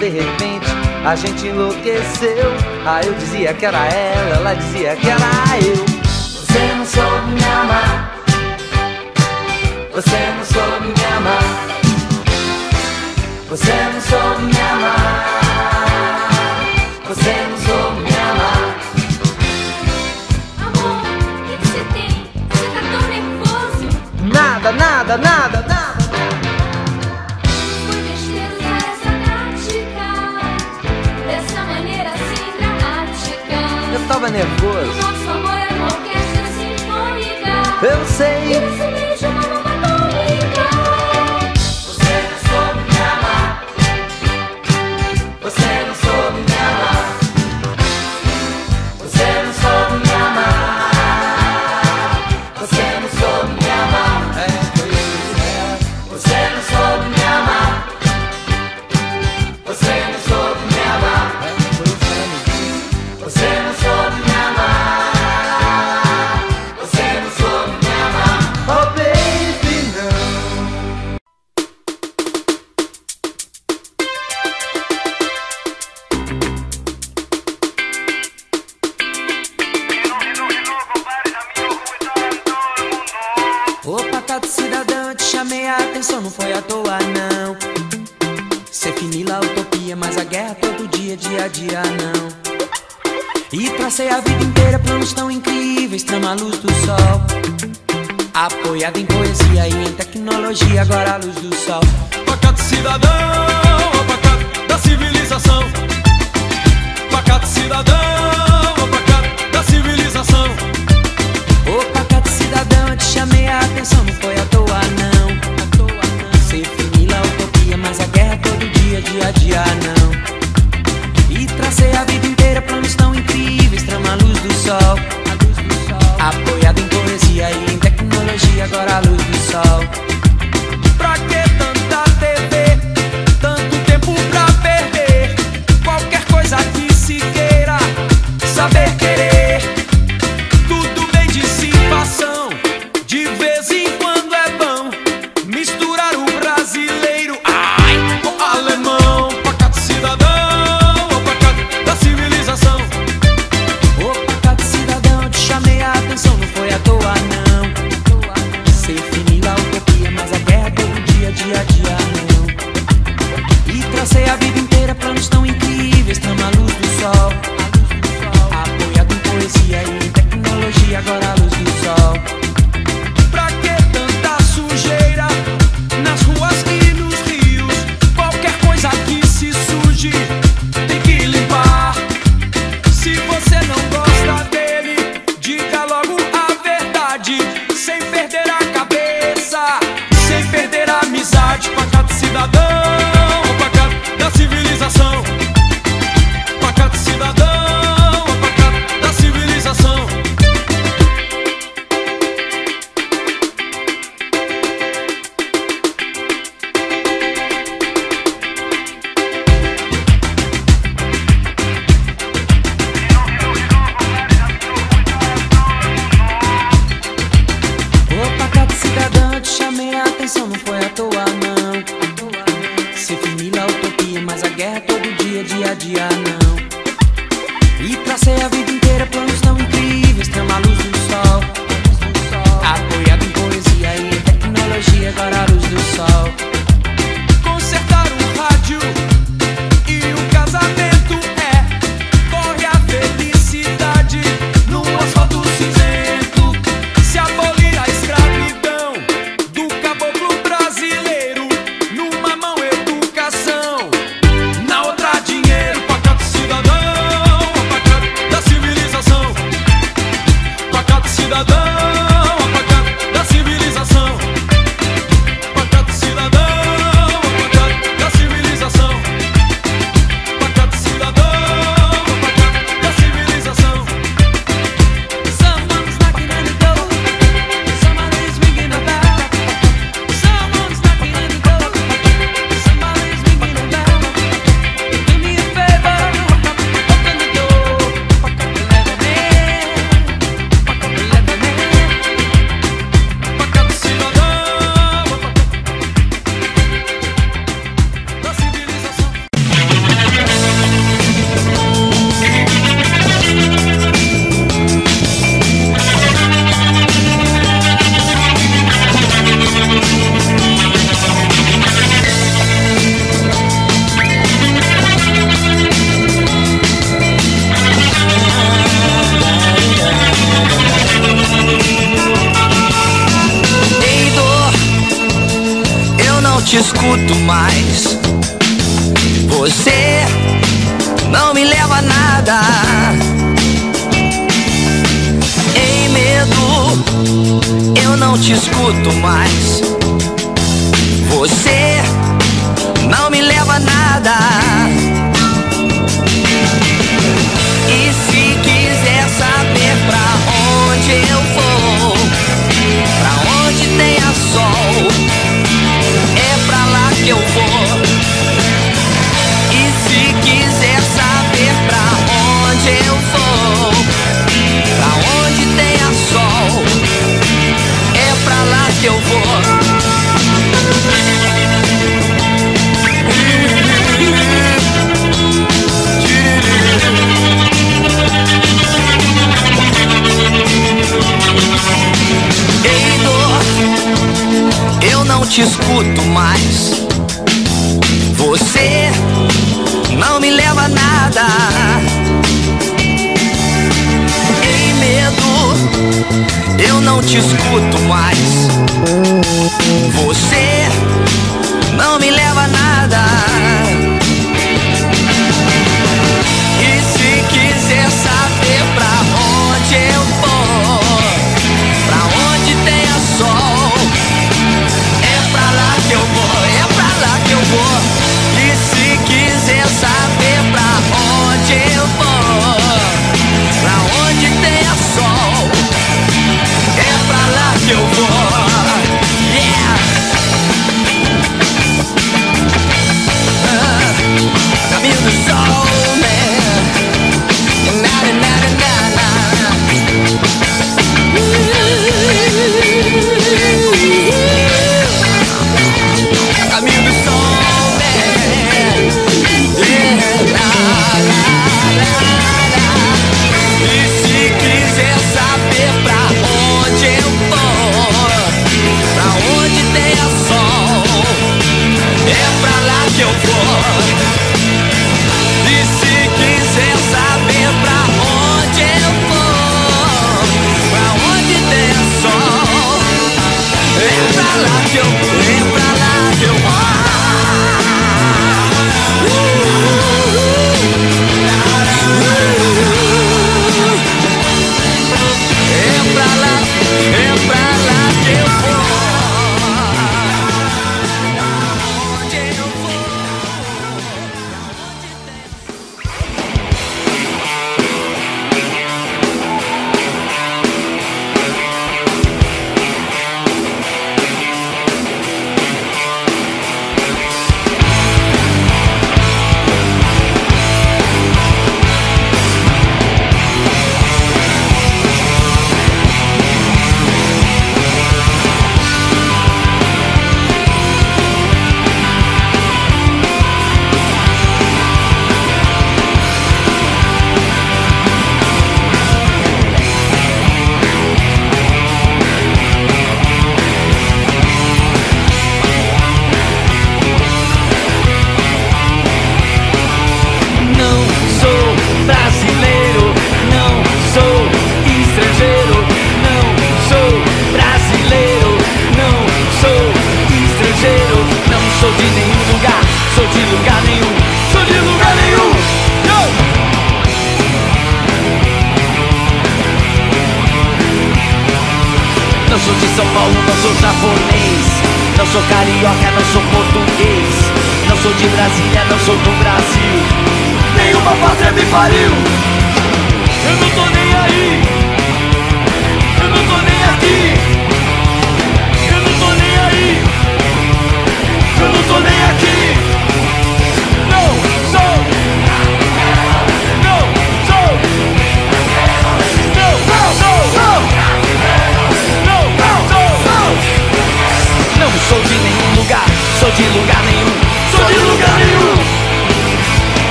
de repente a gente enlouqueceu. Ah, eu dizia que era ela, ela dizia que era eu. Você não soube me amar. Você não soube me amar. Você não soube me amar. Você não soube me amar. Amor, o que, que você tem? Você tá tão nervoso. Nada, nada, nada, nada. nervoso. Nosso amor é sinfônica. Eu sei. Eu sei.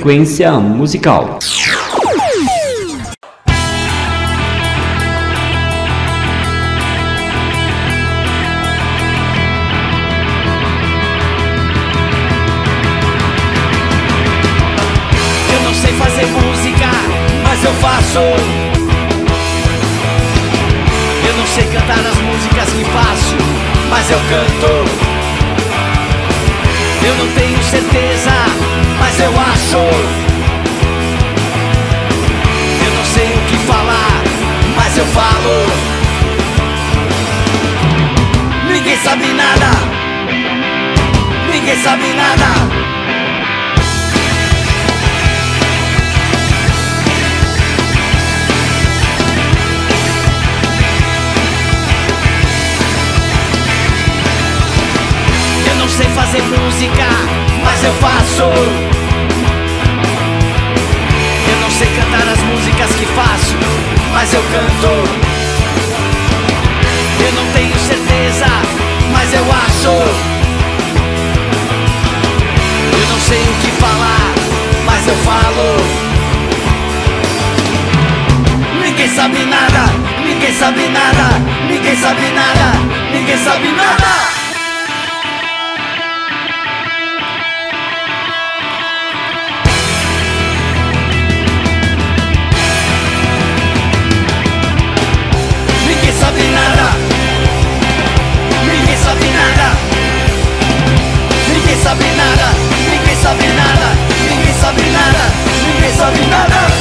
Frequência musical. Eu não sei cantar as músicas que faço, mas eu canto. Eu não tenho certeza, eu acho. Eu não sei o que falar, mas eu falo. Ninguém sabe nada. Ninguém sabe nada. Eu não sei fazer música, mas eu faço. Sei cantar as músicas que faço, mas eu canto. Eu não tenho certeza, mas eu acho. Eu não sei o que falar, mas eu falo. Ninguém sabe nada, ninguém sabe nada, ninguém sabe nada, ninguém sabe nada. Ninguém sabe nada. Ninguém sabe nada. Ninguém sabe nada. Ninguém sabe nada.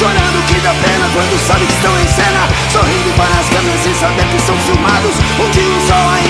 Chorando que dá pena quando sabe que estão em cena Sorrindo para as câmeras e saber que são filmados Onde o sol ainda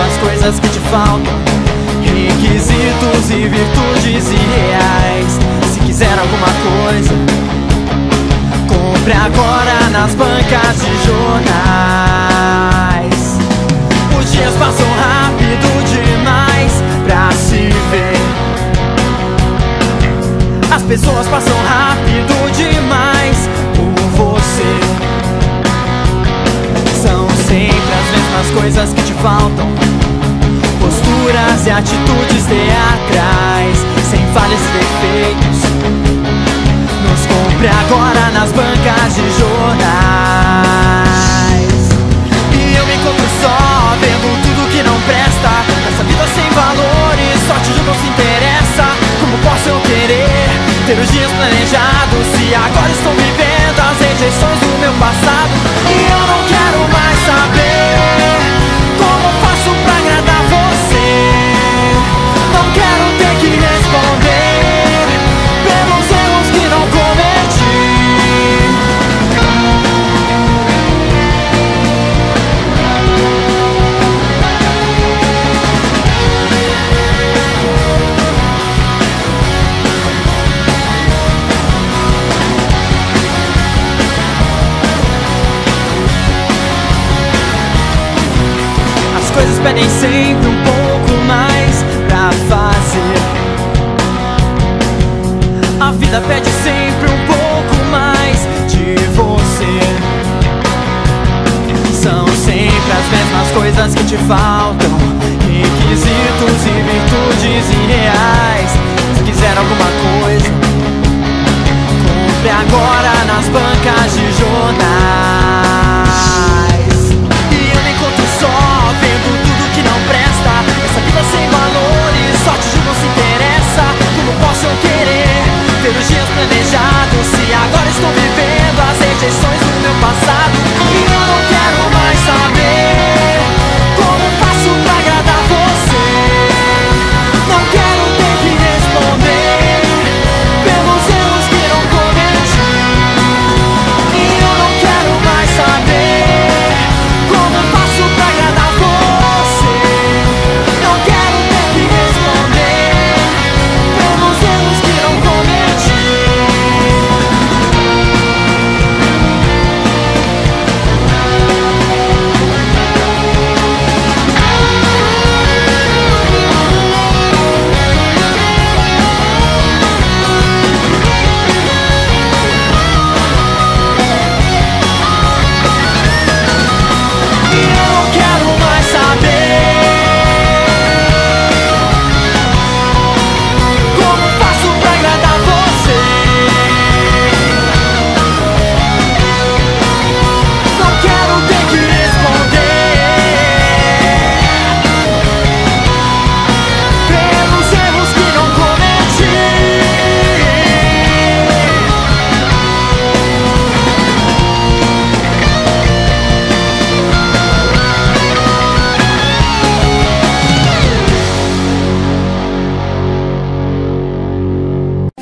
as coisas que te faltam. Requisitos e virtudes irreais. Se quiser alguma coisa, compre agora nas bancas de jornais. Os dias passam rápido demais pra se ver. As pessoas passam rápido demais as coisas que te faltam. Posturas e atitudes teatrais, sem falhas e defeitos. Nos compre agora nas bancas de jornais. E eu me encontro só vendo tudo que não presta Essa vida sem valores, sorte de não se interessa Como posso eu querer ter os dias planejados Se agora estou vivendo as rejeições do meu passado. E eu não quero mais saber Pedem sempre um pouco mais pra fazer. A vida pede sempre um pouco mais de você. São sempre as mesmas coisas que te faltam. Requisitos e virtudes irreais. Se quiser alguma coisa, compre agora nas bancas de jornais. Essa vida é sem valores, sorte de não se interessa. Como posso eu querer ter os dias planejados. Se agora estou vivendo as rejeições do meu passado. E eu não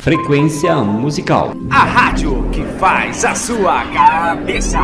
Frequência musical. A rádio que faz a sua cabeça.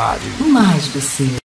Rádio. mais você.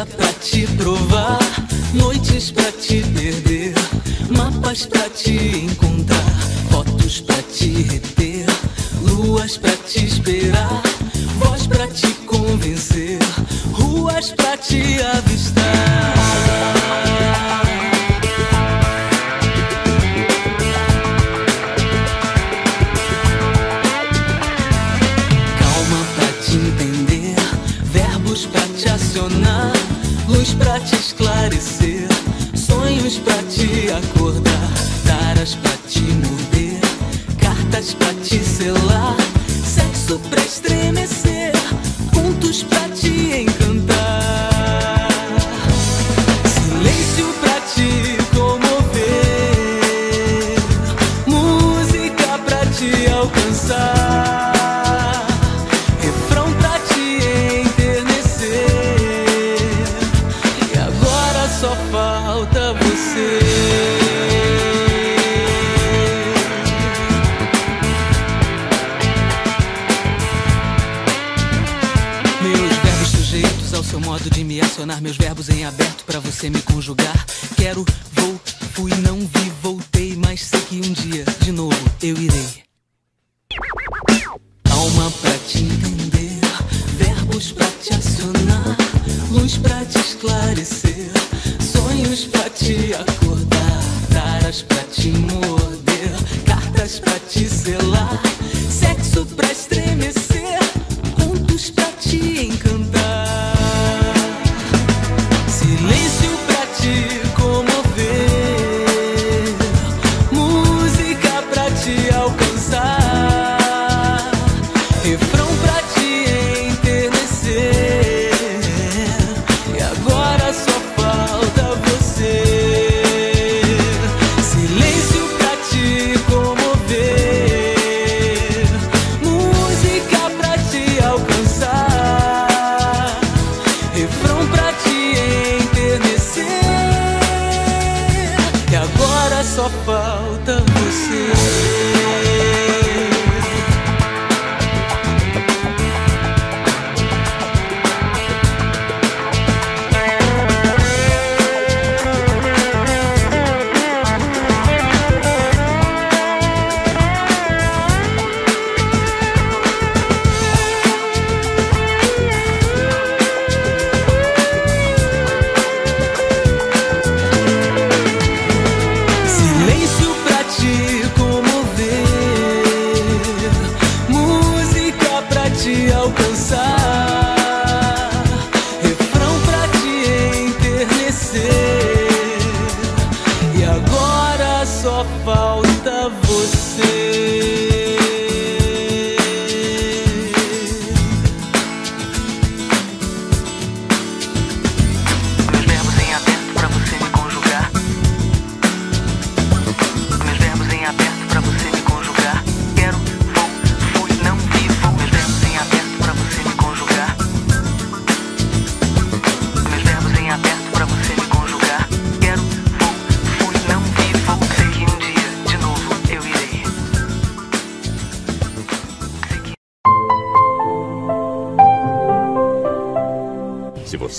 Música pra te provar, noites pra te perder, mapas pra te encontrar.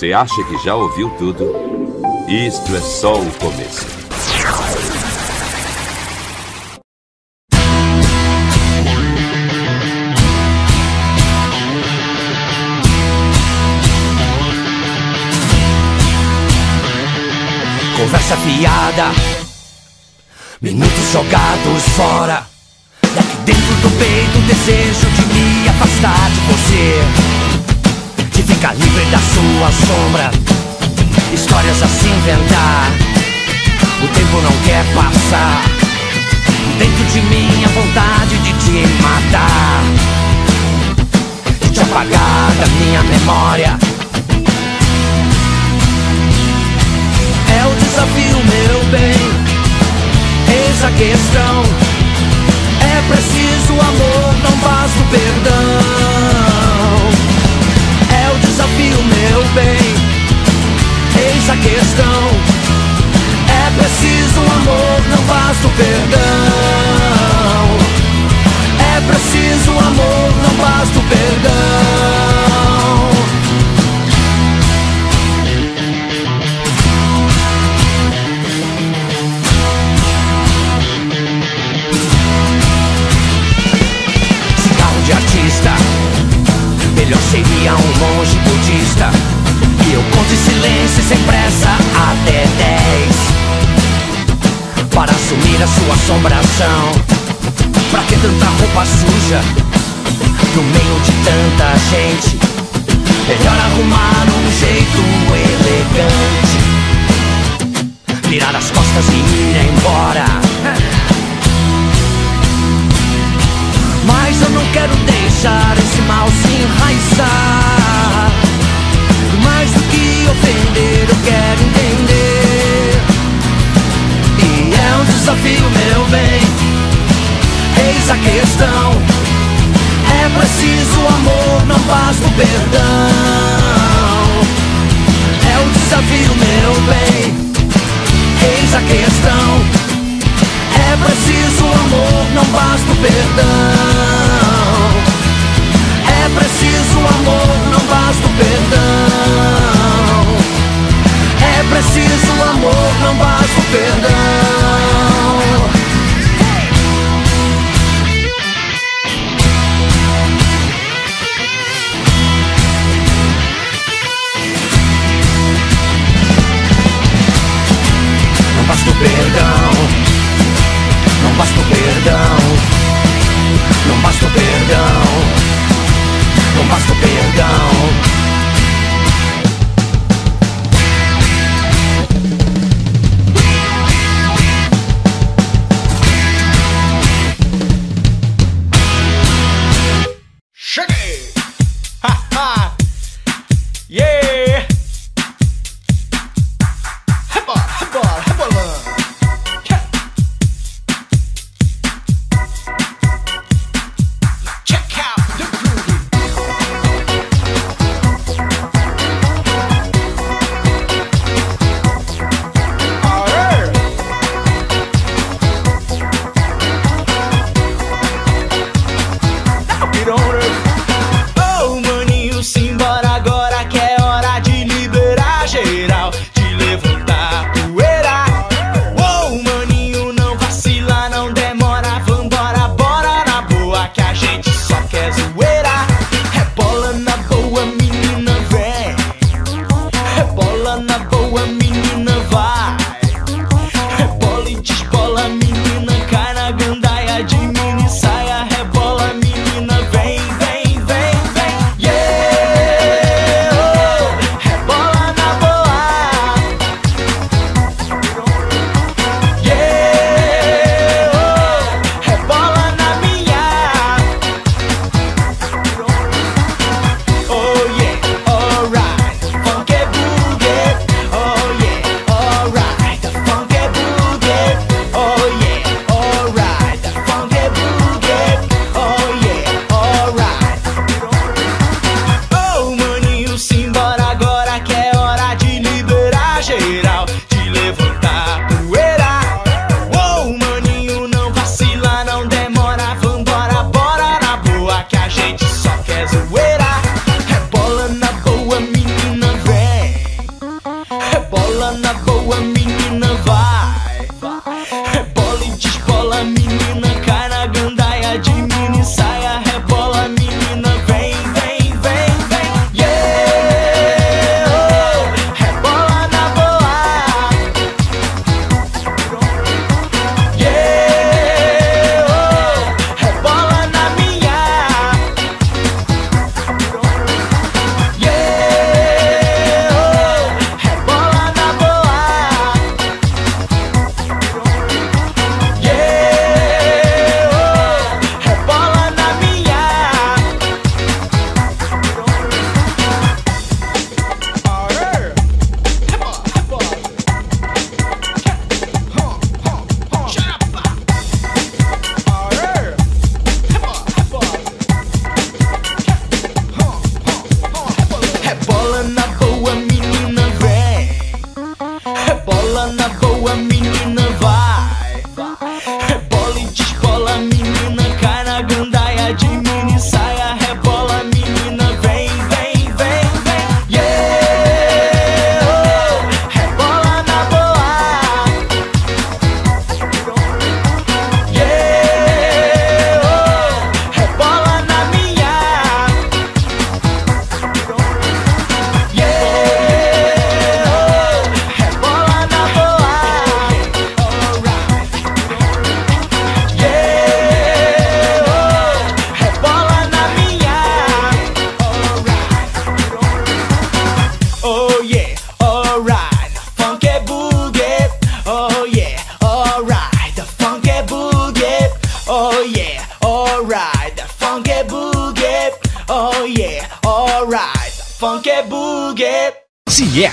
você acha que já ouviu tudo, isto é só o começo. Conversa fiada, minutos jogados fora. Daqui dentro do peito, desejo de me afastar de você livre da sua sombra. Histórias assim a se inventar, o tempo não quer passar. Dentro de mim a vontade de te matar, de te apagar da minha memória. É o desafio, meu bem. Eis a questão. É preciso amor, não basta o perdão desafio, meu bem. Eis a questão: é preciso um amor, não basta o perdão. É preciso um amor, não basta o perdão. Seja um monge budista. E eu conto em silêncio sem pressa até dez. Para assumir a sua assombração. Pra que tanta roupa suja? No meio de tanta gente. Melhor arrumar um jeito elegante. Virar as costas e ir embora eu não quero deixar esse mal se enraizar. Mais do que ofender, eu quero entender. E é um desafio, meu bem. Eis a questão. É preciso amor, não basta o perdão. É o desafio, meu bem. Eis a questão é preciso amor, não basta o perdão. É preciso amor, não basta o perdão. É preciso amor, não basta o perdão. Não basta o perdão. Não basta o perdão. Não basta o perdão. Não basta o perdão.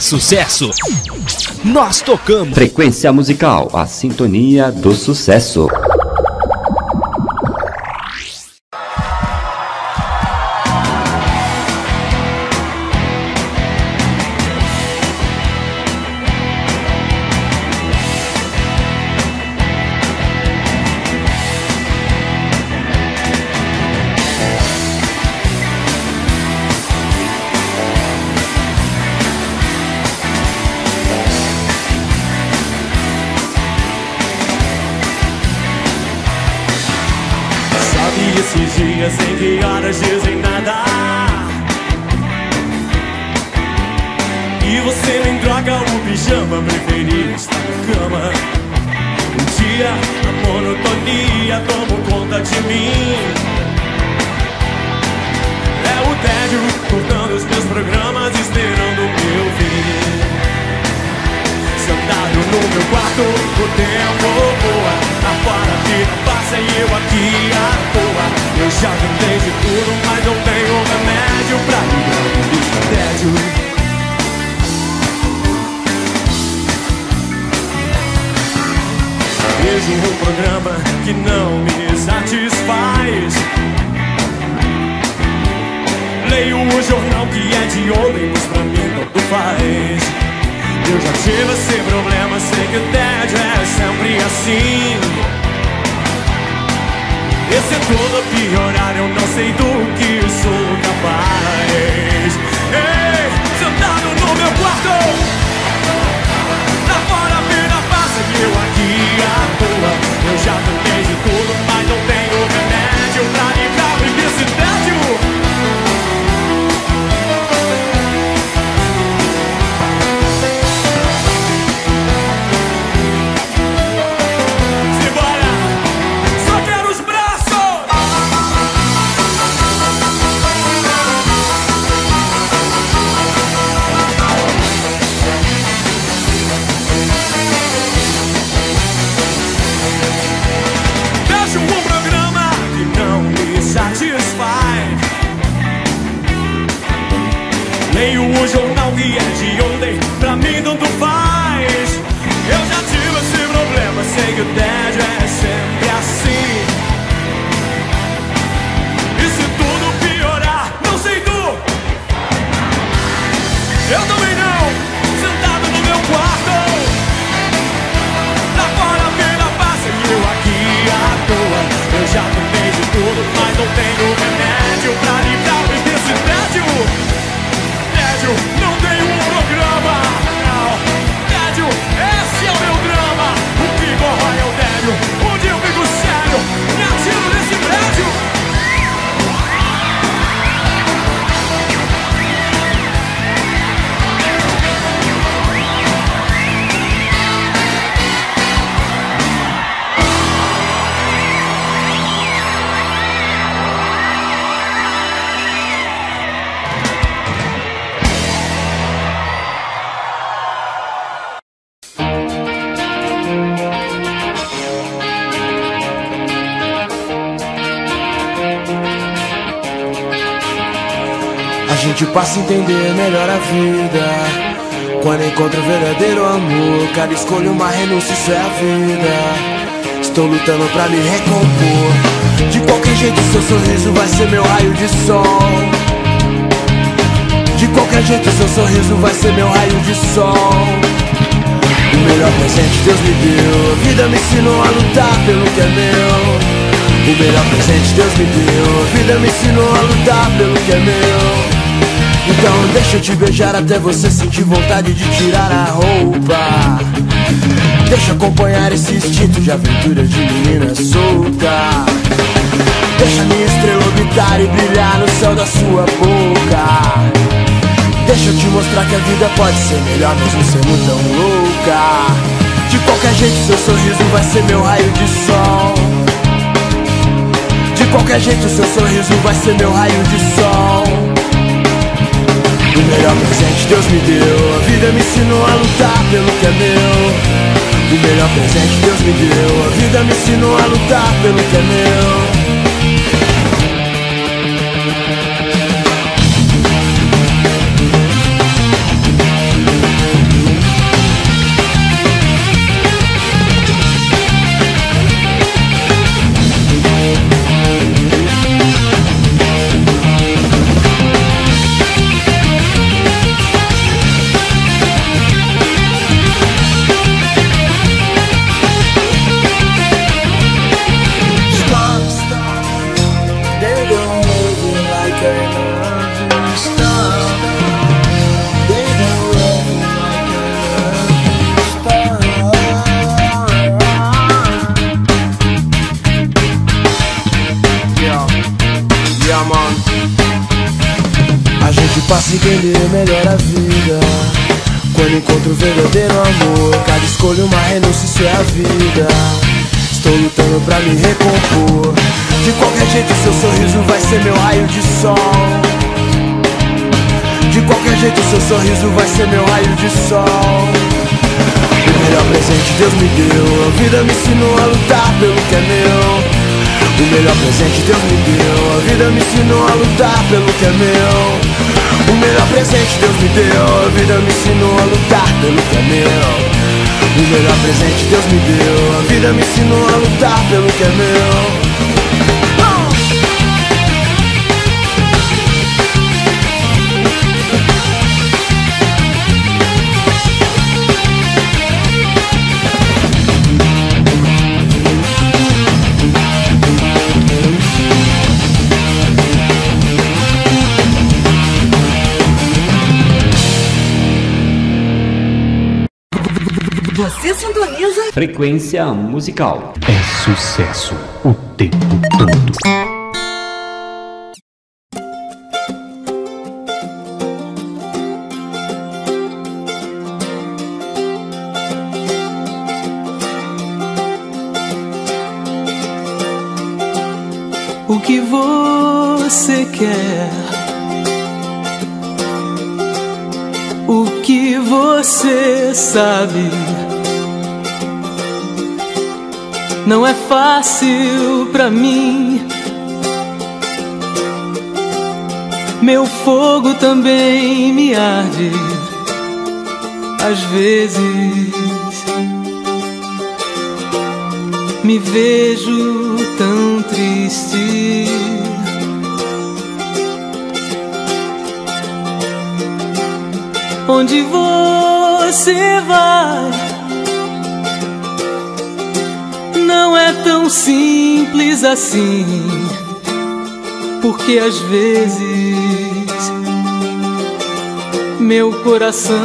Sucesso, nós tocamos. Frequência musical, a sintonia do sucesso. Gente passa entender melhor a vida. Quando encontra o verdadeiro amor Cada escolha uma renúncia, isso é a vida. Estou lutando pra me recompor. De qualquer jeito seu sorriso vai ser meu raio de sol. De qualquer jeito seu sorriso vai ser meu raio de sol. O melhor presente Deus me deu. Vida me ensinou a lutar pelo que é meu. O melhor presente Deus me deu. Vida me ensinou a lutar pelo que é meu Então deixa eu te beijar até você sentir vontade de tirar a roupa. Deixa acompanhar esse instinto de aventura de menina solta. Deixa minha estrela orbitar e brilhar no céu da sua boca. Deixa eu te mostrar que a vida pode ser melhor mesmo sendo tão louca. De qualquer jeito seu sorriso vai ser meu raio de sol. De qualquer jeito seu sorriso vai ser meu raio de sol melhor presente Deus me deu. A vida me ensinou a lutar pelo que é meu. O melhor presente Deus me deu. A vida me ensinou a lutar pelo que é meu entender melhor a vida. Quando encontro o verdadeiro amor, cada escolha uma renúncia, isso é a vida. Estou lutando pra me recompor. De qualquer jeito, seu sorriso vai ser meu raio de sol. De qualquer jeito, seu sorriso vai ser meu raio de sol. O melhor presente Deus me deu. A vida me ensinou a lutar pelo que é meu. O melhor presente Deus me deu. A vida me ensinou a lutar pelo que é meu. O melhor presente Deus me deu. A vida me ensinou a lutar pelo que é meu. O melhor presente Deus me deu. A vida me ensinou a lutar pelo que é meu. Frequência musical. É sucesso o tempo todo. O que você quer? O que você sabe? Não é fácil pra mim. Meu fogo também me arde. Às vezes me vejo tão triste. Onde você vai? Não é tão simples assim, porque às vezes meu coração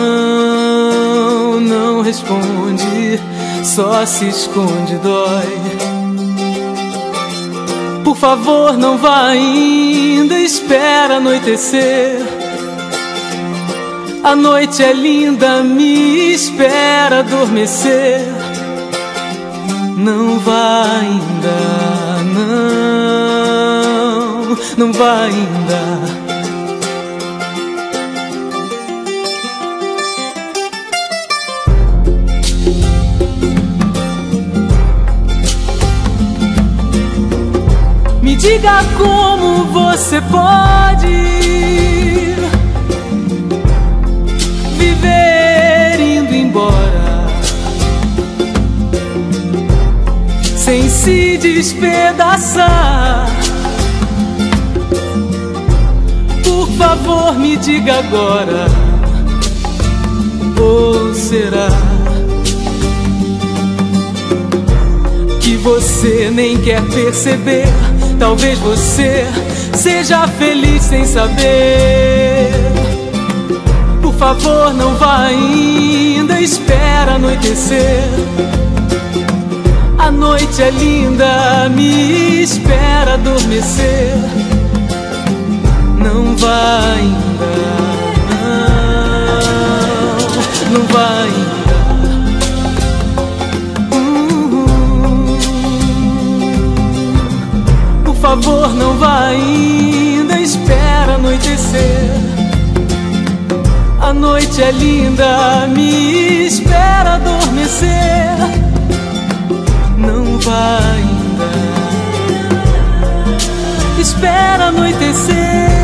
não responde, só se esconde, dói. Por favor, não vá ainda, espera anoitecer. A noite é linda, me espera adormecer. Não vá ainda, não, não vá ainda. Me diga como você pode despedaçar. Por favor, me diga agora. Ou será que você nem quer perceber? Talvez você seja feliz sem saber. Por favor, não vá ainda, espera anoitecer. A noite é linda, me espera adormecer. Não vá ainda, não, não vá ainda. Por favor, não vá ainda, espera anoitecer. A noite é linda, me espera adormecer. Vai ainda. Espera anoitecer.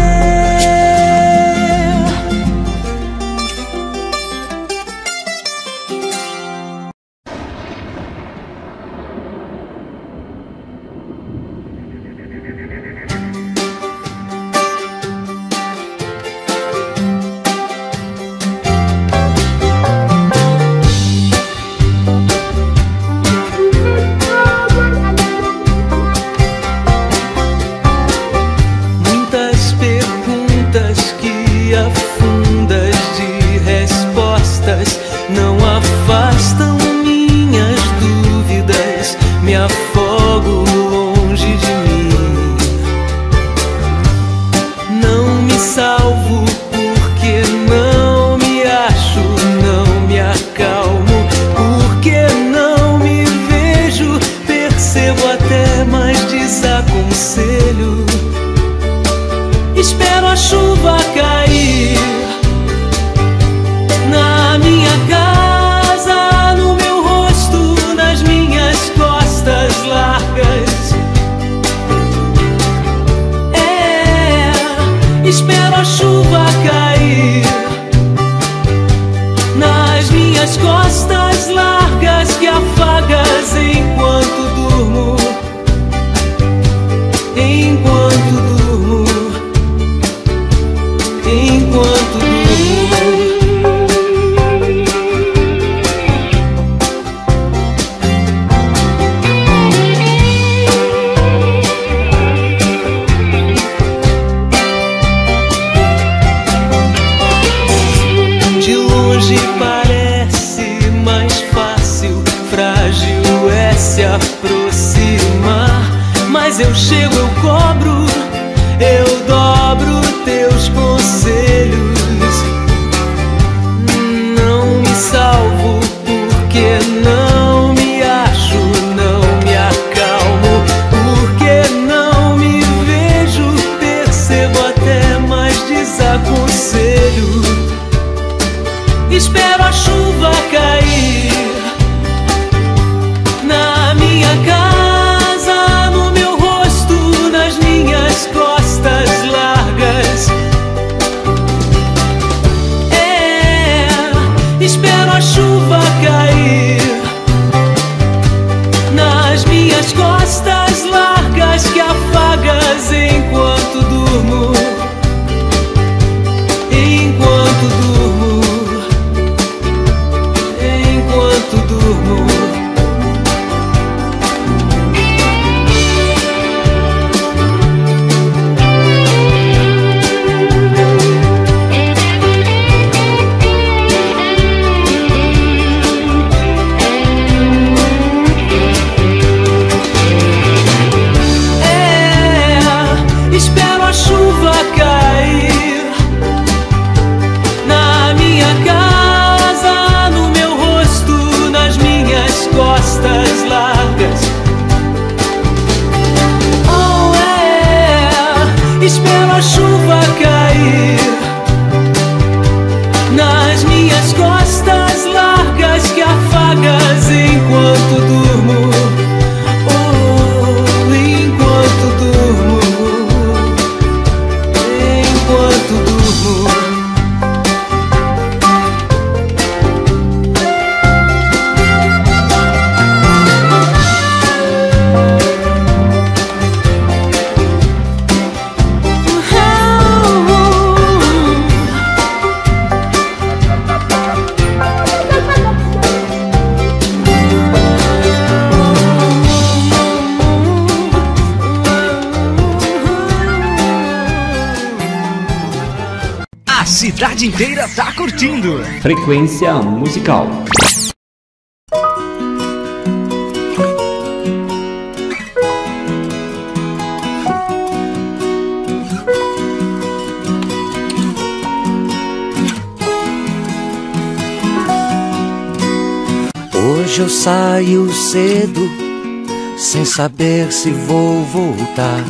Se vou voltar.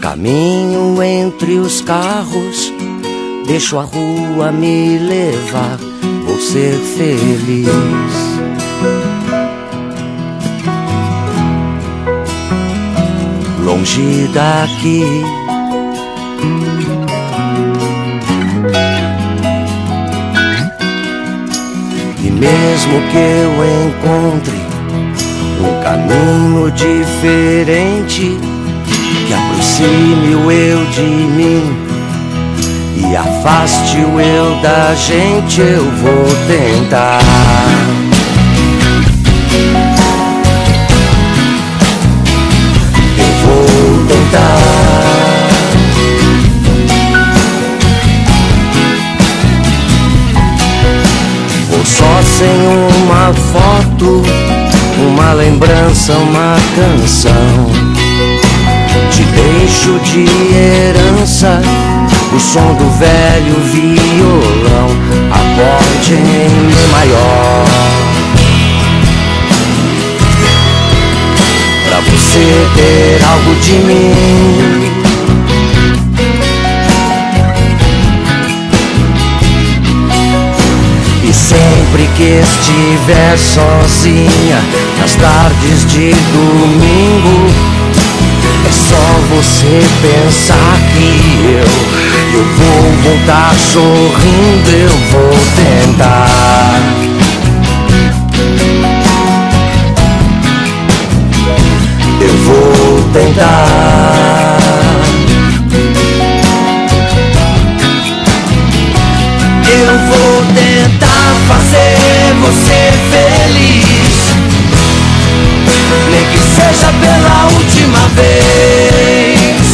Caminho entre os carros, Deixo a rua me levar, vou ser feliz. Longe daqui. E mesmo que eu encontre um caminho diferente que aproxime o eu de mim e afaste o eu da gente, eu vou tentar. Eu vou tentar. Vou só sem uma foto, uma lembrança, uma canção. Te deixo de herança o som do velho violão, acorde em Mi maior. Pra você ter algo de mim. Sempre que estiver sozinha, nas tardes de domingo é só você pensar que eu Eu vou voltar sorrindo, eu vou tentar. Eu vou tentar. Eu vou tentar fazer você feliz nem que seja pela última vez.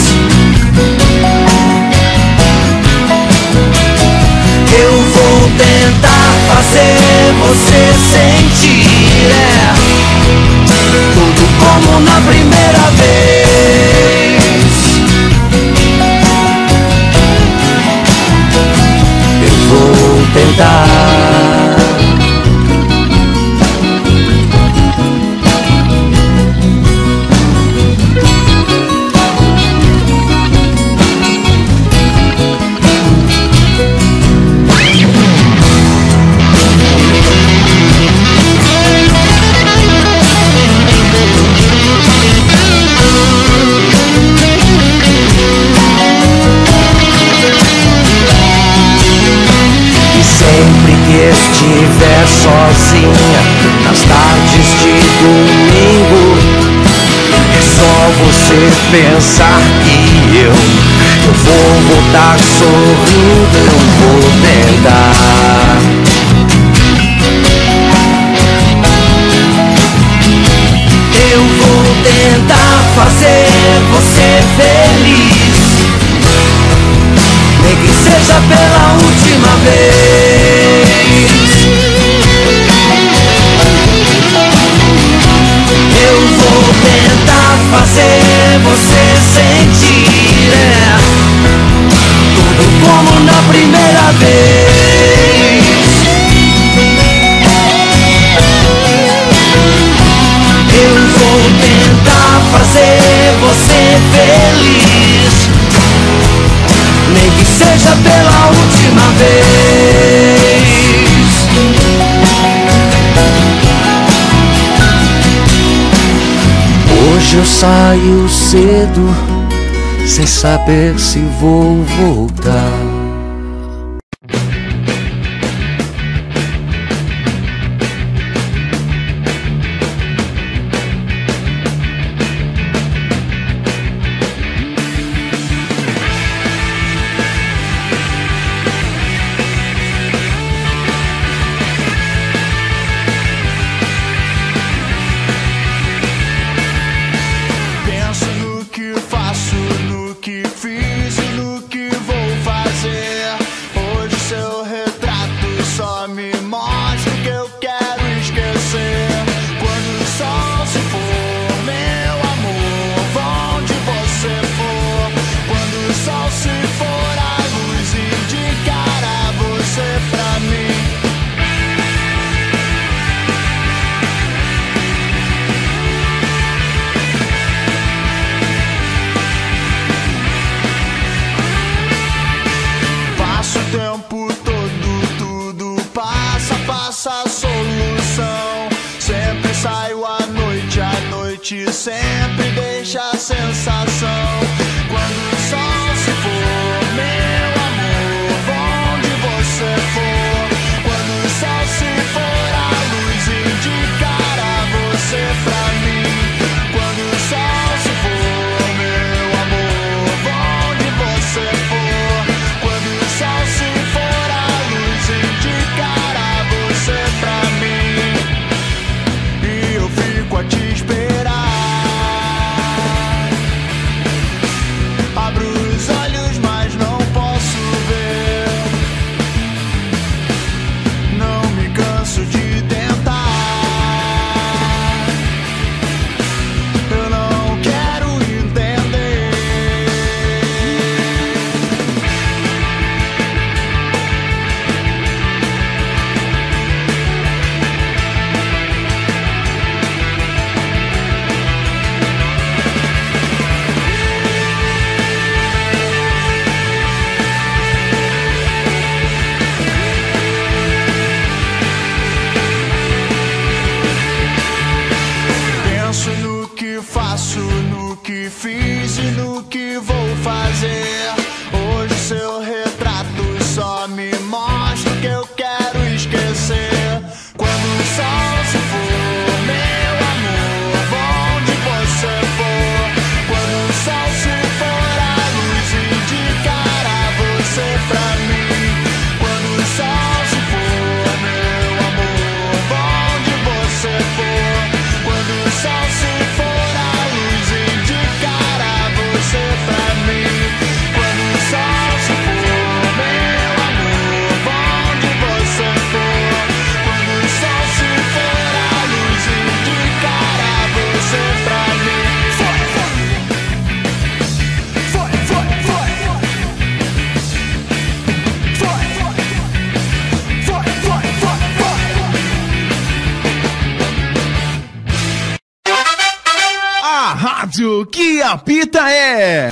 Eu vou tentar fazer você sentir é, tudo como na primeira vez. Eu vou tentar. Pensar que eu, eu vou voltar sorrindo, eu vou tentar. Eu vou tentar fazer você feliz. Nem que seja pela última vez. Na primeira vez. Eu vou tentar fazer você feliz, nem que seja pela última vez. Hoje eu saio cedo, sem saber se vou voltar.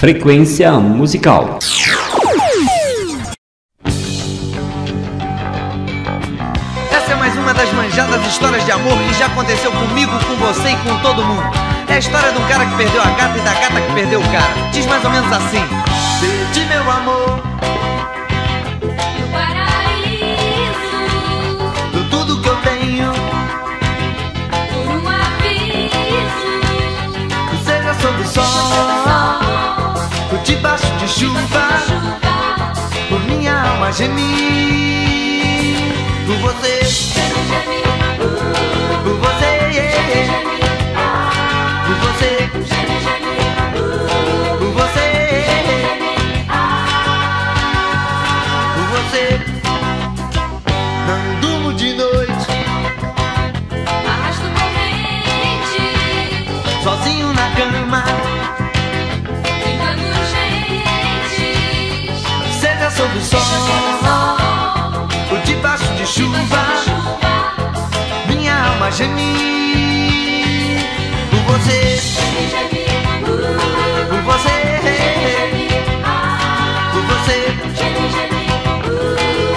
Frequência musical. Essa é mais uma das manjadas histórias de amor que já aconteceu comigo, com você e com todo mundo. É a história do cara que perdeu a gata e da gata que perdeu o cara. Diz mais ou menos assim: Perdi meu amor. to me. chove o sol, ou debaixo de chuva, minha alma geme por você, por você, por você,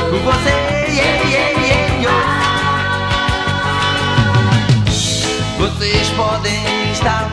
por você. Vocês podem estar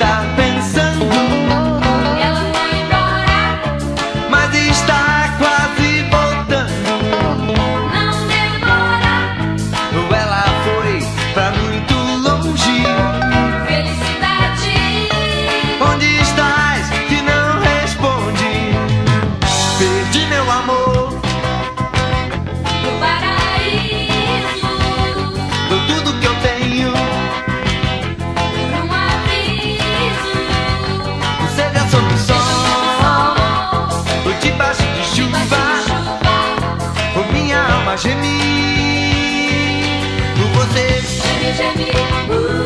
está. Por você.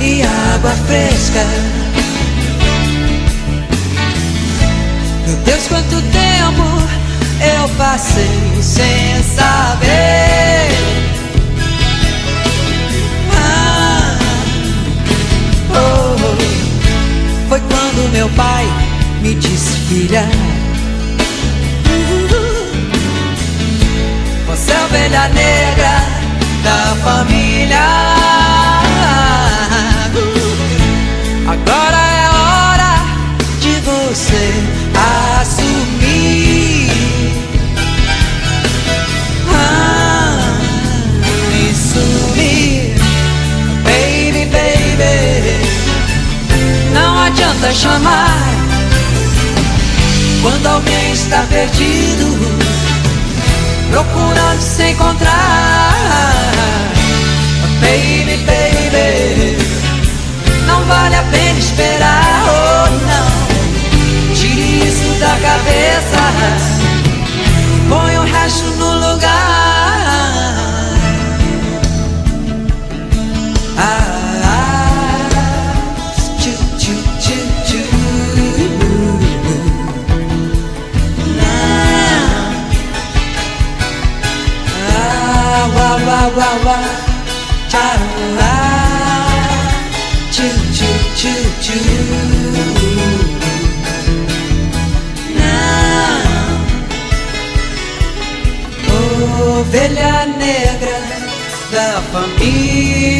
E água fresca. Meu Deus, quanto tempo eu passei sem saber. Ah, oh, oh. Foi quando meu pai me disse, filha. Você é a ovelha negra da família. Agora é hora de você assumir. Ah, sumir, baby, baby. Não adianta chamar quando alguém está perdido procurando se encontrar. Baby, baby, vale a pena esperar, oh não. Tire isso da cabeça, põe o resto no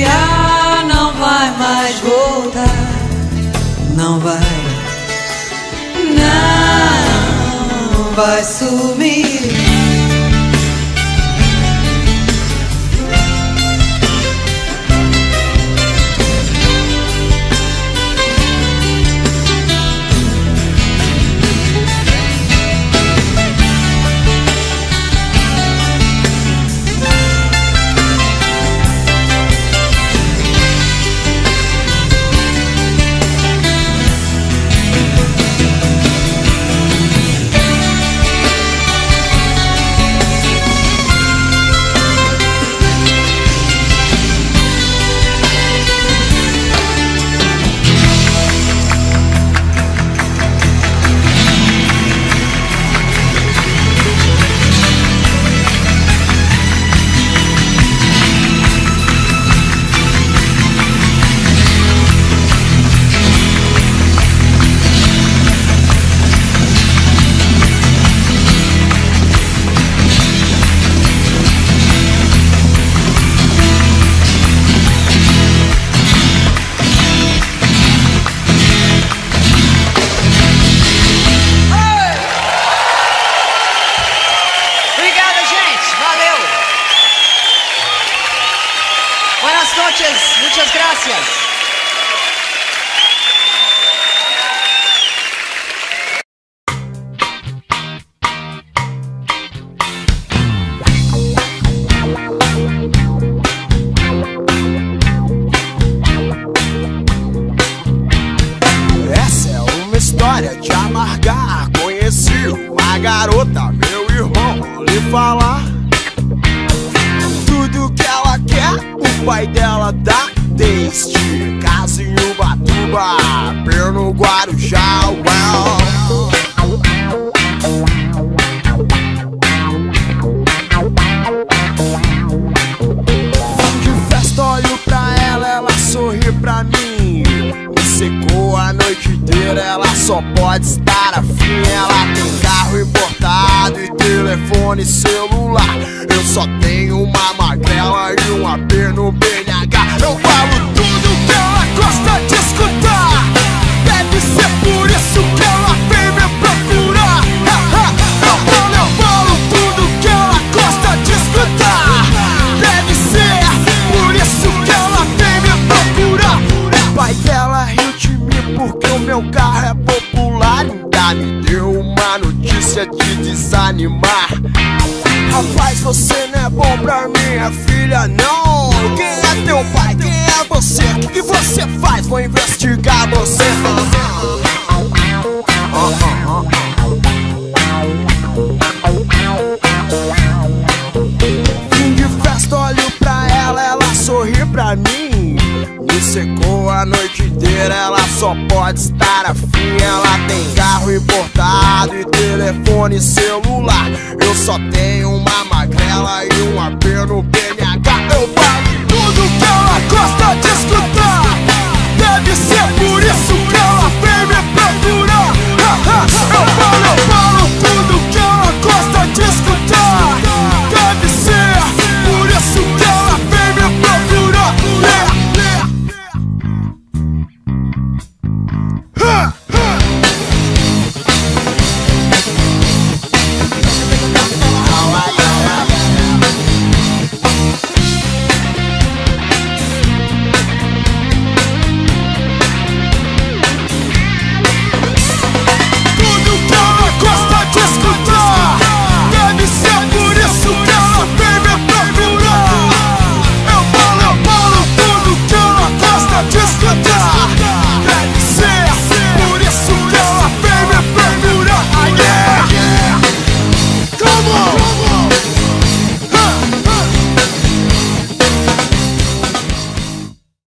família não vai mais voltar. Não vai. Não vai sumir.